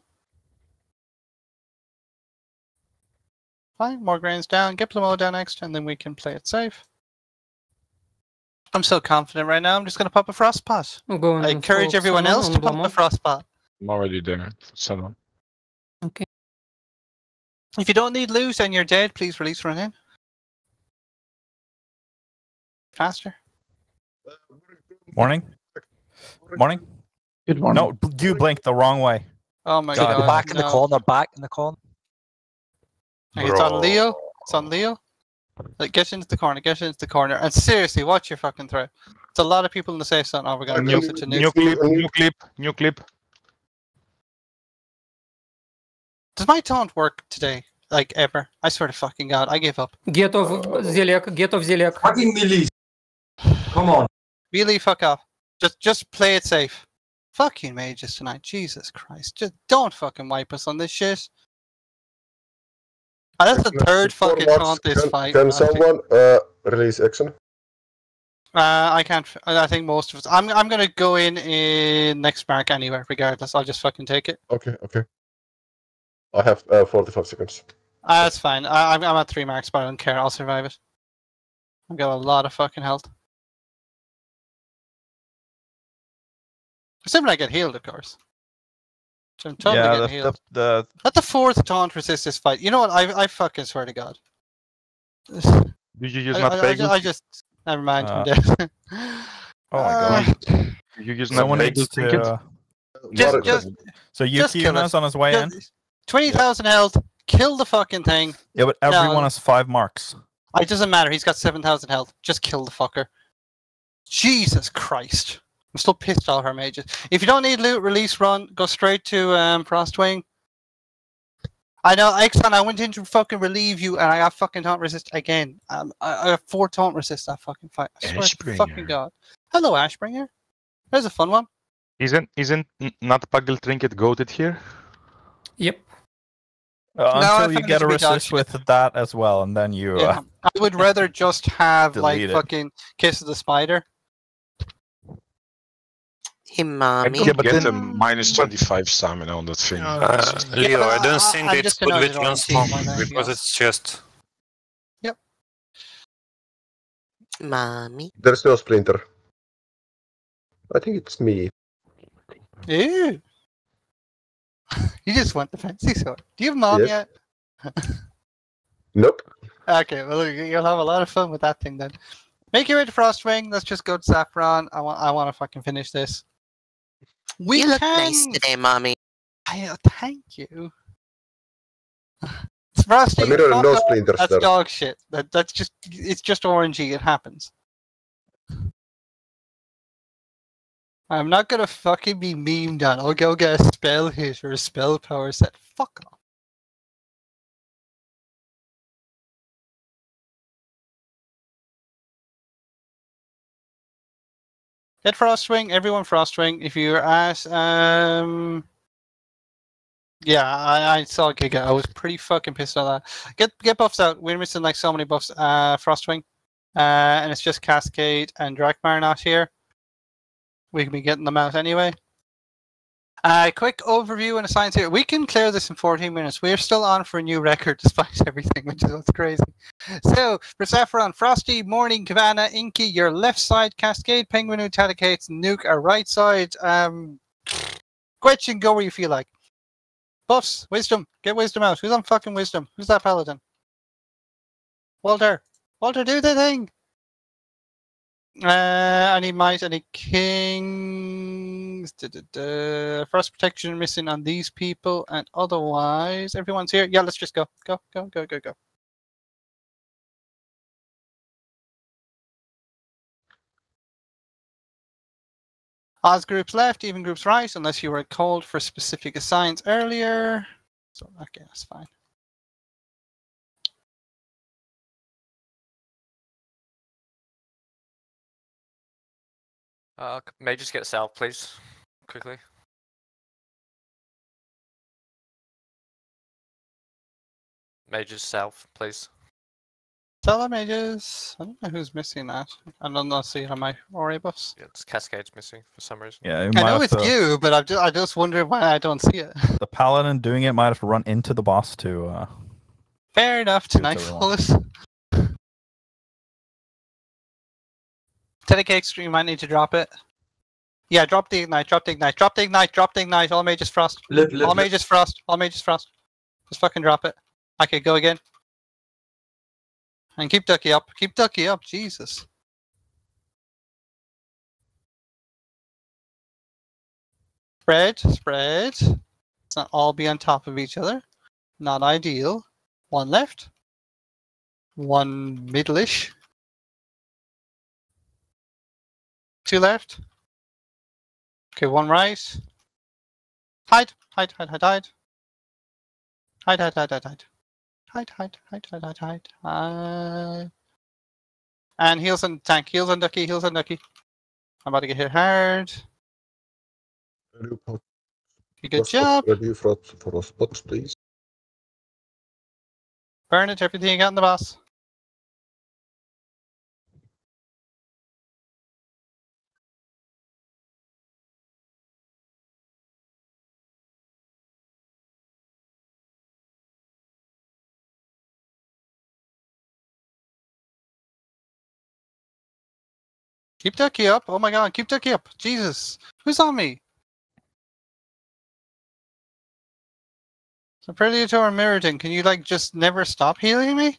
Fine, more grains down. Get Blaumeux down next, and then we can play it safe. I'm so confident right now. I'm just going to pop a frost pot. We'll go on I encourage everyone else to pop Blaumeux. the frost pot. I'm already there. Seven. Okay. If you don't need loot and you're dead, please release run in. Faster. Morning. Morning. Good morning. No, you blinked the wrong way. Oh my God. god. back in the corner, back in the corner. Okay, it's on Leo. It's on Leo. Like, get into the corner. Get into the corner. And seriously, watch your fucking throw. It's a lot of people in the safe zone. Oh, we're going to New, lose it to new nuke. clip, new clip, new clip. Does my taunt work today? Like, ever? I swear to fucking god. I give up. Get off Zeliek. Get off Zeliek. Fucking melee. Come on. Really, fuck off. Just, just play it safe. Fucking mages tonight. Jesus Christ. Just don't fucking wipe us on this shit. Ah, that's the third Four fucking marks. taunt this Can, fight. can I someone uh, release action? Uh, I can't. I think most of us. I'm. I'm gonna go in in next mark anyway. Regardless, I'll just fucking take it. Okay, okay. I have uh, 45 seconds. Uh, that's fine. I, I'm. I'm at three marks, but I don't care. I'll survive it. I've got a lot of fucking health. Assuming I get healed, of course. So I'm totally yeah, getting the, healed. the, the Let the fourth taunt resist this fight. You know what? I. I fucking swear to God. Did you use I, not I, I, I just. Never mind. I'm Uh, dead. oh my Uh, god. You use not Someone needs to. Uh, Just, just, so Just kill Yuki us. is on his way in. Twenty thousand health. Kill the fucking thing. Yeah, but No. everyone has five marks. It doesn't matter. He's got 7,000 health. Just kill the fucker. Jesus Christ. I'm still pissed off her mages. If you don't need loot, release run. Go straight to um, Frostwing. I know, Exxon, I went in to fucking relieve you and I got fucking taunt resist again. Um, I, I got four taunt resist that fucking fight. I swear to fucking God. Hello, Ashbringer. There's a fun one. Isn't isn't n- not Puggle trinket goaded here? Yep. Uh, No, until you get a be resist with that as well, and then you. Yeah. Uh, I would rather just have like it. fucking Kiss of the Spider. Hey, I mommy. could get a minus 25 stamina on that thing. Uh, Leo, I don't I- think I'm it's just good with do transform team, why not? because Yeah. it's just. Yep. Mommy. There's no splinter. I think it's me. Ew. you just want the fancy sword. Do you have mom Yes. yet? Nope. Okay, well you- you'll have a lot of fun with that thing then. Make your way to Frostwing. Let's just go to Sapphiron. I want I want to fucking finish this. We you look can. nice today, mommy. I, uh, thank you. It's Frosty. I mean, there are fuck no off. splinters That's dog shit. That that's just it's just orangey. It happens. I'm not gonna fucking be memed on. I'll go get a spell hit or a spell power set. Fuck off. Get Frostwing, everyone Frostwing. If you're at um yeah, I, I saw Giga. I was pretty fucking pissed at that. Get get buffs out. We're missing like so many buffs. Uh Frostwing. Uh and it's just Cascade and Drakmar not here. We can be getting them out anyway. Uh, quick overview and a science here. We can clear this in 14 minutes. We're still on for a new record despite everything, which is what's crazy. So, Sapphiron, Frosty, Morning, Kavana, Inky, your left side, Cascade, Penguin, who Taticates, Nuke, our right side. Um, Gwetch and go where you feel like. Buffs, Wisdom, get Wisdom out. Who's on fucking Wisdom? Who's that Paladin? Walter, Walter, do the thing! Uh, need might, need kings. Da, da, da. First protection missing on these people, and otherwise everyone's here. Yeah, let's just go, go, go, go, go, go. Oz groups left, even groups right, unless you were called for specific assigns earlier. So okay, that's fine. Uh, may I just get south, please, quickly. Mages south, please. Cellar mages. I don't know who's missing that. I don't know. See how my Ori bus. Yeah, it's Cascade's missing for some reason. Yeah, I know it's to... you, but I just I just wonder why I don't see it. The paladin doing it might have to run into the boss to. Uh, Fair enough. To Nightfall. 10k extreme might need to drop it. Yeah, drop the ignite, drop the ignite, drop the ignite, drop the ignite, all mages frost. Live, live, all live. mages frost, all mages frost. Just fucking drop it. Okay, go again. And keep ducky up, keep ducky up, Jesus. Spread, spread. Let's not all be on top of each other. Not ideal. One left. One middle-ish. Two left. Okay, one right. Hide, hide, hide, hide, hide. Hide, hide, hide, hide, hide. Hide, hide, hide, hide, hide, hide. Hide. And heals on tank. Heals on Ducky. Heals on Ducky. I'm about to get hit hard. Good job. Ready for, for spots, please. Burn it. Everything you got in the boss. Keep Ducky up. Oh my god, keep Ducky up. Jesus. Who's on me? So Predator and Mirrodin, can you like just never stop healing me?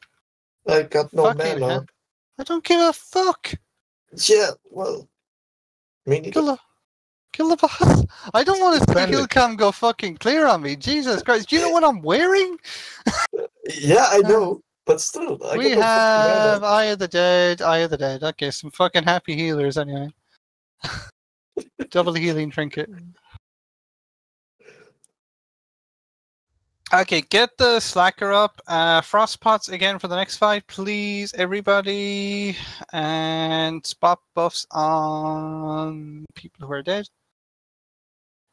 I got no Fucking mana. I don't give a fuck. Yeah, well, me neither. Kill the, kill the boss. I don't want to see cam go fucking clear on me. Jesus Christ. Do you know what I'm wearing? Yeah, I know, but still, I we got no fucking have. Eye of the Dead, Eye of the Dead. Okay, some fucking happy healers anyway. Double healing trinket. Okay, get the slacker up. Uh, frost pots again for the next fight, please, everybody. And spot buffs on people who are dead.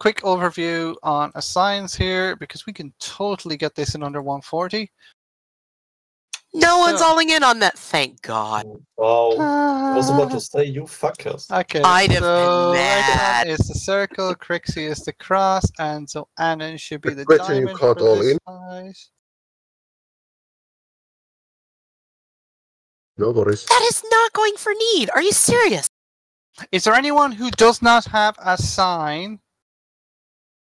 Quick overview on assigns here because we can totally get this in under 140. No one's So- alling in on that, thank God. Wow. I was about to say, you fuckers. Okay, I'd have been so mad. Exxon is the circle, Crixie is the cross, and so Anon should be the Question you diamond can't all in. fight. No worries. That is not going for need. Are you serious? Is there anyone who does not have a sign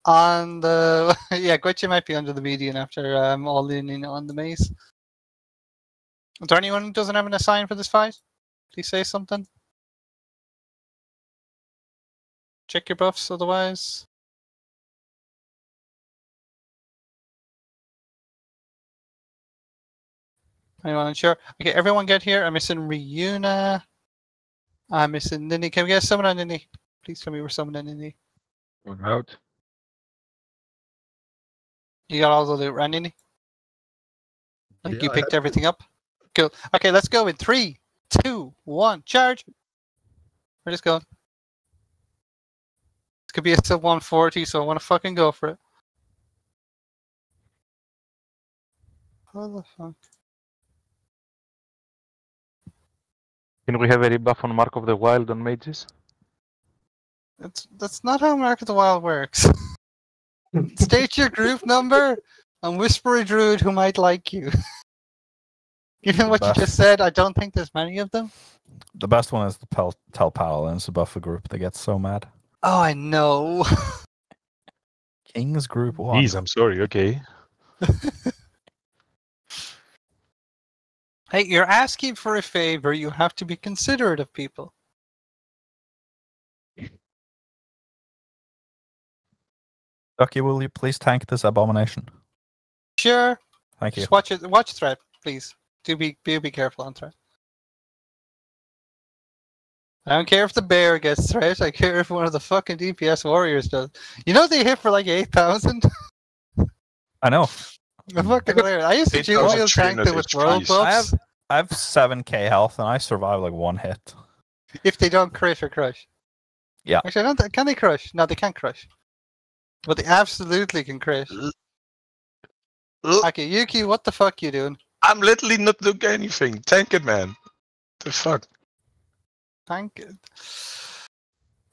on the? yeah, Gwitcha might be under the median after um, all leaning on the maze. Is there anyone who doesn't have an assign for this fight? Please say something. Check your buffs, otherwise. Anyone unsure? Okay, everyone get here. I'm missing Ryuna. I'm missing Nini. Can we get someone on Nini? Please tell me we're summoning Nini. Going out. You got all the loot, right, Nini? Like Yeah, you picked everything up? Cool. Okay, let's go in three, two, one, charge. We're just going. This could be a sub 140, so I want to fucking go for it. What the fuck? Can we have a rebuff on Mark of the Wild on mages? That's that's not how Mark of the Wild works. State your group number and whisper a druid who might like you. Given what you just said, I don't think there's many of them. The best one is the Pel- Tell Paladins, the buffer group that gets so mad. Oh, I know. Kings group one. Jeez, I'm sorry. Okay. Hey, you're asking for a favor. You have to be considerate of people. Ducky, will you please tank this abomination? Sure. Thank you. Just watch it. Watch threat, please. Do be do be careful on threat. I don't care if the bear gets thrashed. I care if one of the fucking DPS warriors does. You know they hit for like eight thousand. I know. fucking hilarious. I used to 8,000 Julio tank them with world I buffs have I have seven K health and I survive like one hit. if they don't crit or crush. Yeah. Actually, I don't. Th- can they crush? No, they can't crush. But they absolutely can crit. Uh, uh. Okay, Yuki, what the fuck you doing? I'm literally not doing anything. Tank it, man. The fuck? Thank it.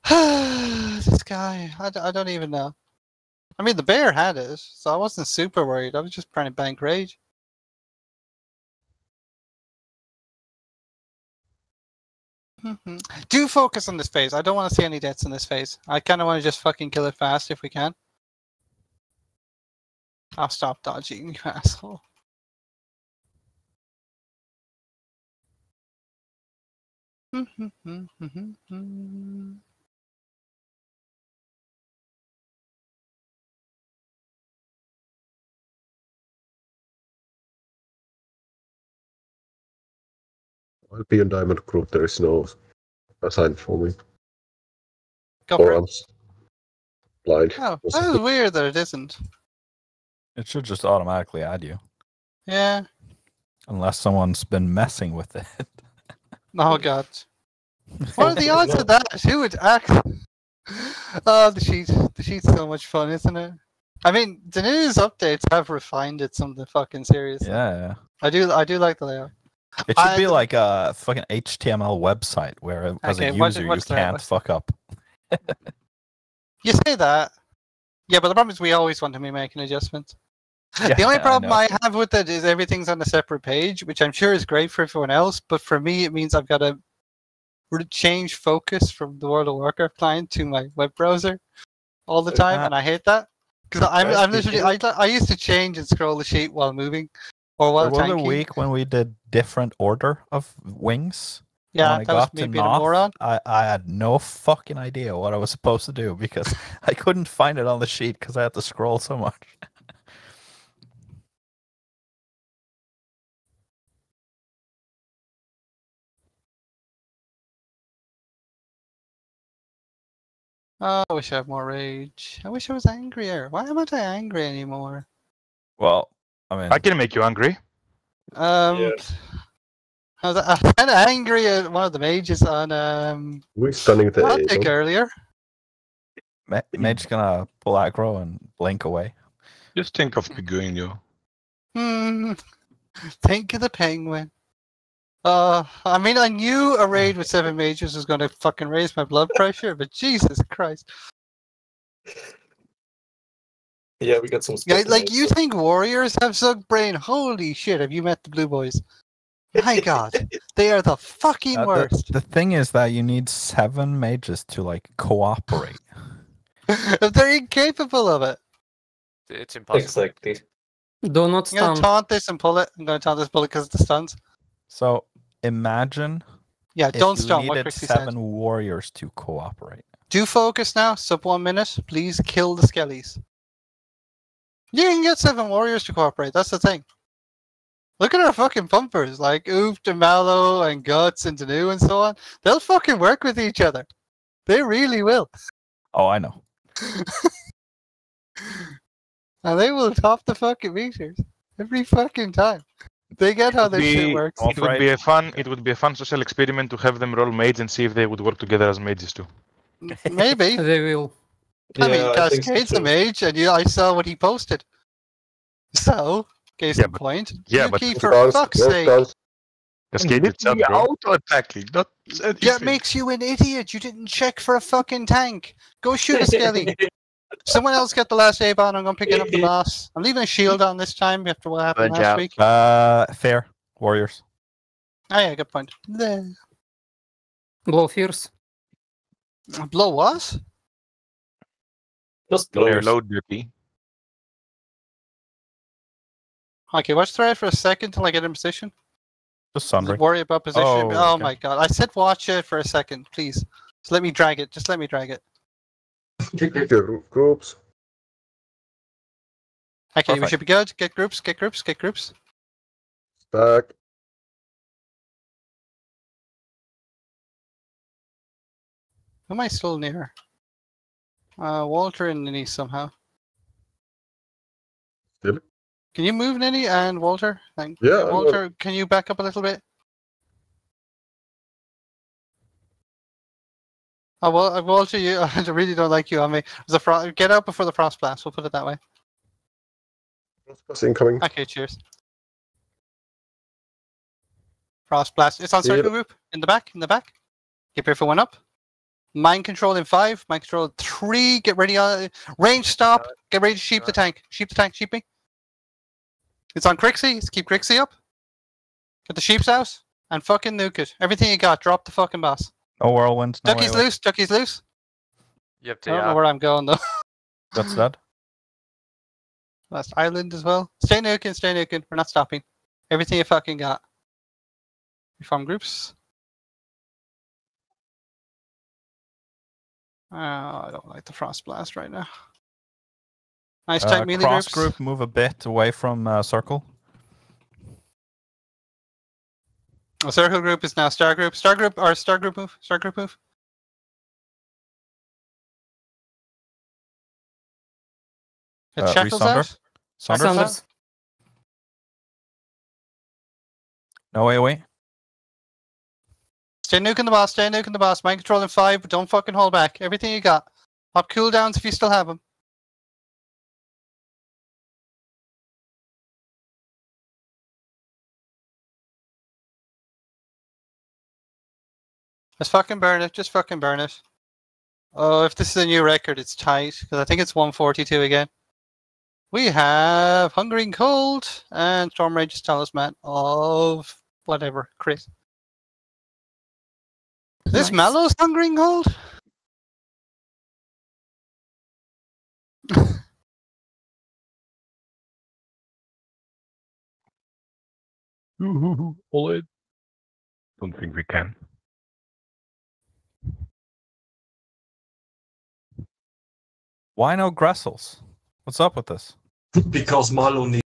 this guy, I, I don't even know. I mean, the bear had it, so I wasn't super worried. I was just trying to bank rage. Mhm. Do focus on this phase. I don't want to see any deaths in this phase. I kind of want to just fucking kill it fast if we can. I'll stop dodging, you asshole. I'll be on Diamond Group. There is no assign for me. Go or. I'm blind. Oh, that is weird that it isn't. It should just automatically add you. Yeah. Unless someone's been messing with it. Oh god. What are the odds of that? Who would act? Oh, the sheet. The sheet's so much fun, isn't it? I mean, the news updates have refined it something fucking serious. Yeah. I do. I do like the layout. It should I- be like a fucking HTML website where, as a Okay, what's- user, what's you can't fuck up. You say that. Yeah, but the problem is we always want to be making adjustments. Yeah, the only problem know. I, have with it is everything's on a separate page, which I'm sure is great for everyone else. But for me, it means I've got to change focus from the World of Warcraft client to my web browser all the uh, time, uh, and I hate that because I'm, I'm literally I, I used to change and scroll the sheet while moving or while There was a week when we did different order of wings. Yeah, when I that was got me to being a moron. I, I had no fucking idea what I was supposed to do because I couldn't find it on the sheet because I had to scroll so much. Oh, I wish I had more rage. I wish I was angrier. Why am I not angry anymore? Well, I mean, I can make you angry. Um, I was, I was kind of angry at one of the mages on um We're stunning the Attic earlier. Ma- Mage's gonna pull aggro and blink away. Just think of Piguinho. Hmm. Think of the penguin. Uh, I mean, I knew a raid with seven mages was going to fucking raise my blood pressure, but Jesus Christ! Yeah, we got some. Yeah, spot like you nights. think warriors have Zug brain? Holy shit! Have you met the blue boys? My God, they are the fucking Uh, worst. the thing is that you need seven mages to like cooperate. They're incapable of it. It's impossible. Exactly. Do not I'm gonna taunt this and pull it. I'm gonna taunt this bullet because of the stuns. So imagine Yeah, don't stun. Needed Crixie said. seven warriors to cooperate. Do focus now. Sub one minute. Please kill the skellies. You can get seven warriors to cooperate. That's the thing. Look at our fucking pumpers, like Oof, Mallow, and Guts, and Danu, and so on. They'll fucking work with each other. They really will. Oh, I know. And they will top the fucking meters every fucking time. They get how this shit works. It would be a fun. It would be a fun social experiment to have them roll mage and see if they would work together as mages too. Maybe. They will. I mean, Yeah, I think so Cascade's a mage, and you, I saw what he posted. So, case Yeah, in but- point. yeah, but- for Stars, fuck's no sake. stars. Cascade itself, bro. auto attacking, not That makes you an idiot. You didn't check for a fucking tank. Go shoot a skelly. Someone else get the last ape on. I'm going to pick it up the boss. I'm leaving a shield on this time after what happened Burn last out. week. Uh, fair warriors. Oh, yeah, good point. There. Blow fierce. Blow what? Just blow blows. load duty. Okay, watch threat for a second till I get in position. Just sundering. Worry about position. Oh, Oh, okay. my god. I said watch it for a second, please. Just let me drag it. Just let me drag it. Get your groups. Okay, we should be good. Get groups, get groups, get groups. Stack. Who am I still near? Uh, Walter and Nini somehow. Still? Can you move Nini and Walter? Thank Yeah, Walter, can you back up a little bit? Oh well, uh, Walter, you I really don't like you on me. There's a fro- get out before the frost blast. We'll put it that way. Incoming. Okay, cheers. Frost blast. It's on circle group in the back. In the back. Keep your one up. Mind control in five. Mind control in three. Get ready. Uh, range stop. Get ready to sheep the tank. Sheep the tank. Sheep me. It's on Crixie. Let's keep Crixie up. Get the sheep's house and fucking nuke it. Everything you got. Drop the fucking boss. No whirlwind. No Ducky's loose. Ducky's loose. You have I don't know where I'm going though. That's that. Last island as well. Stay nuking. Stay nuking. We're not stopping. Everything you fucking got. Reform groups. Oh, I don't like the frost blast right now. Nice tight Uh, melee cross groups. group, move a bit away from uh, circle. A circle group is now star group. Star group or star group move. Star group move. Get Uh, shackles resunder. out. Saunders. Sanders. No AoE. Stay nuking the boss. Stay nuking the boss. Mind control in five, but don't fucking hold back. Everything you got. Pop cooldowns if you still have them. Just fucking burn it. Just fucking burn it. Oh, if this is a new record, it's tight because I think it's 142 again. We have Hungering Cold and Storm Rage's Talisman of whatever, Chris. This Nice. Mallow's Hungering Cold? All in. Don't think we can. Why no Gressels? What's up with this? Because Milo needs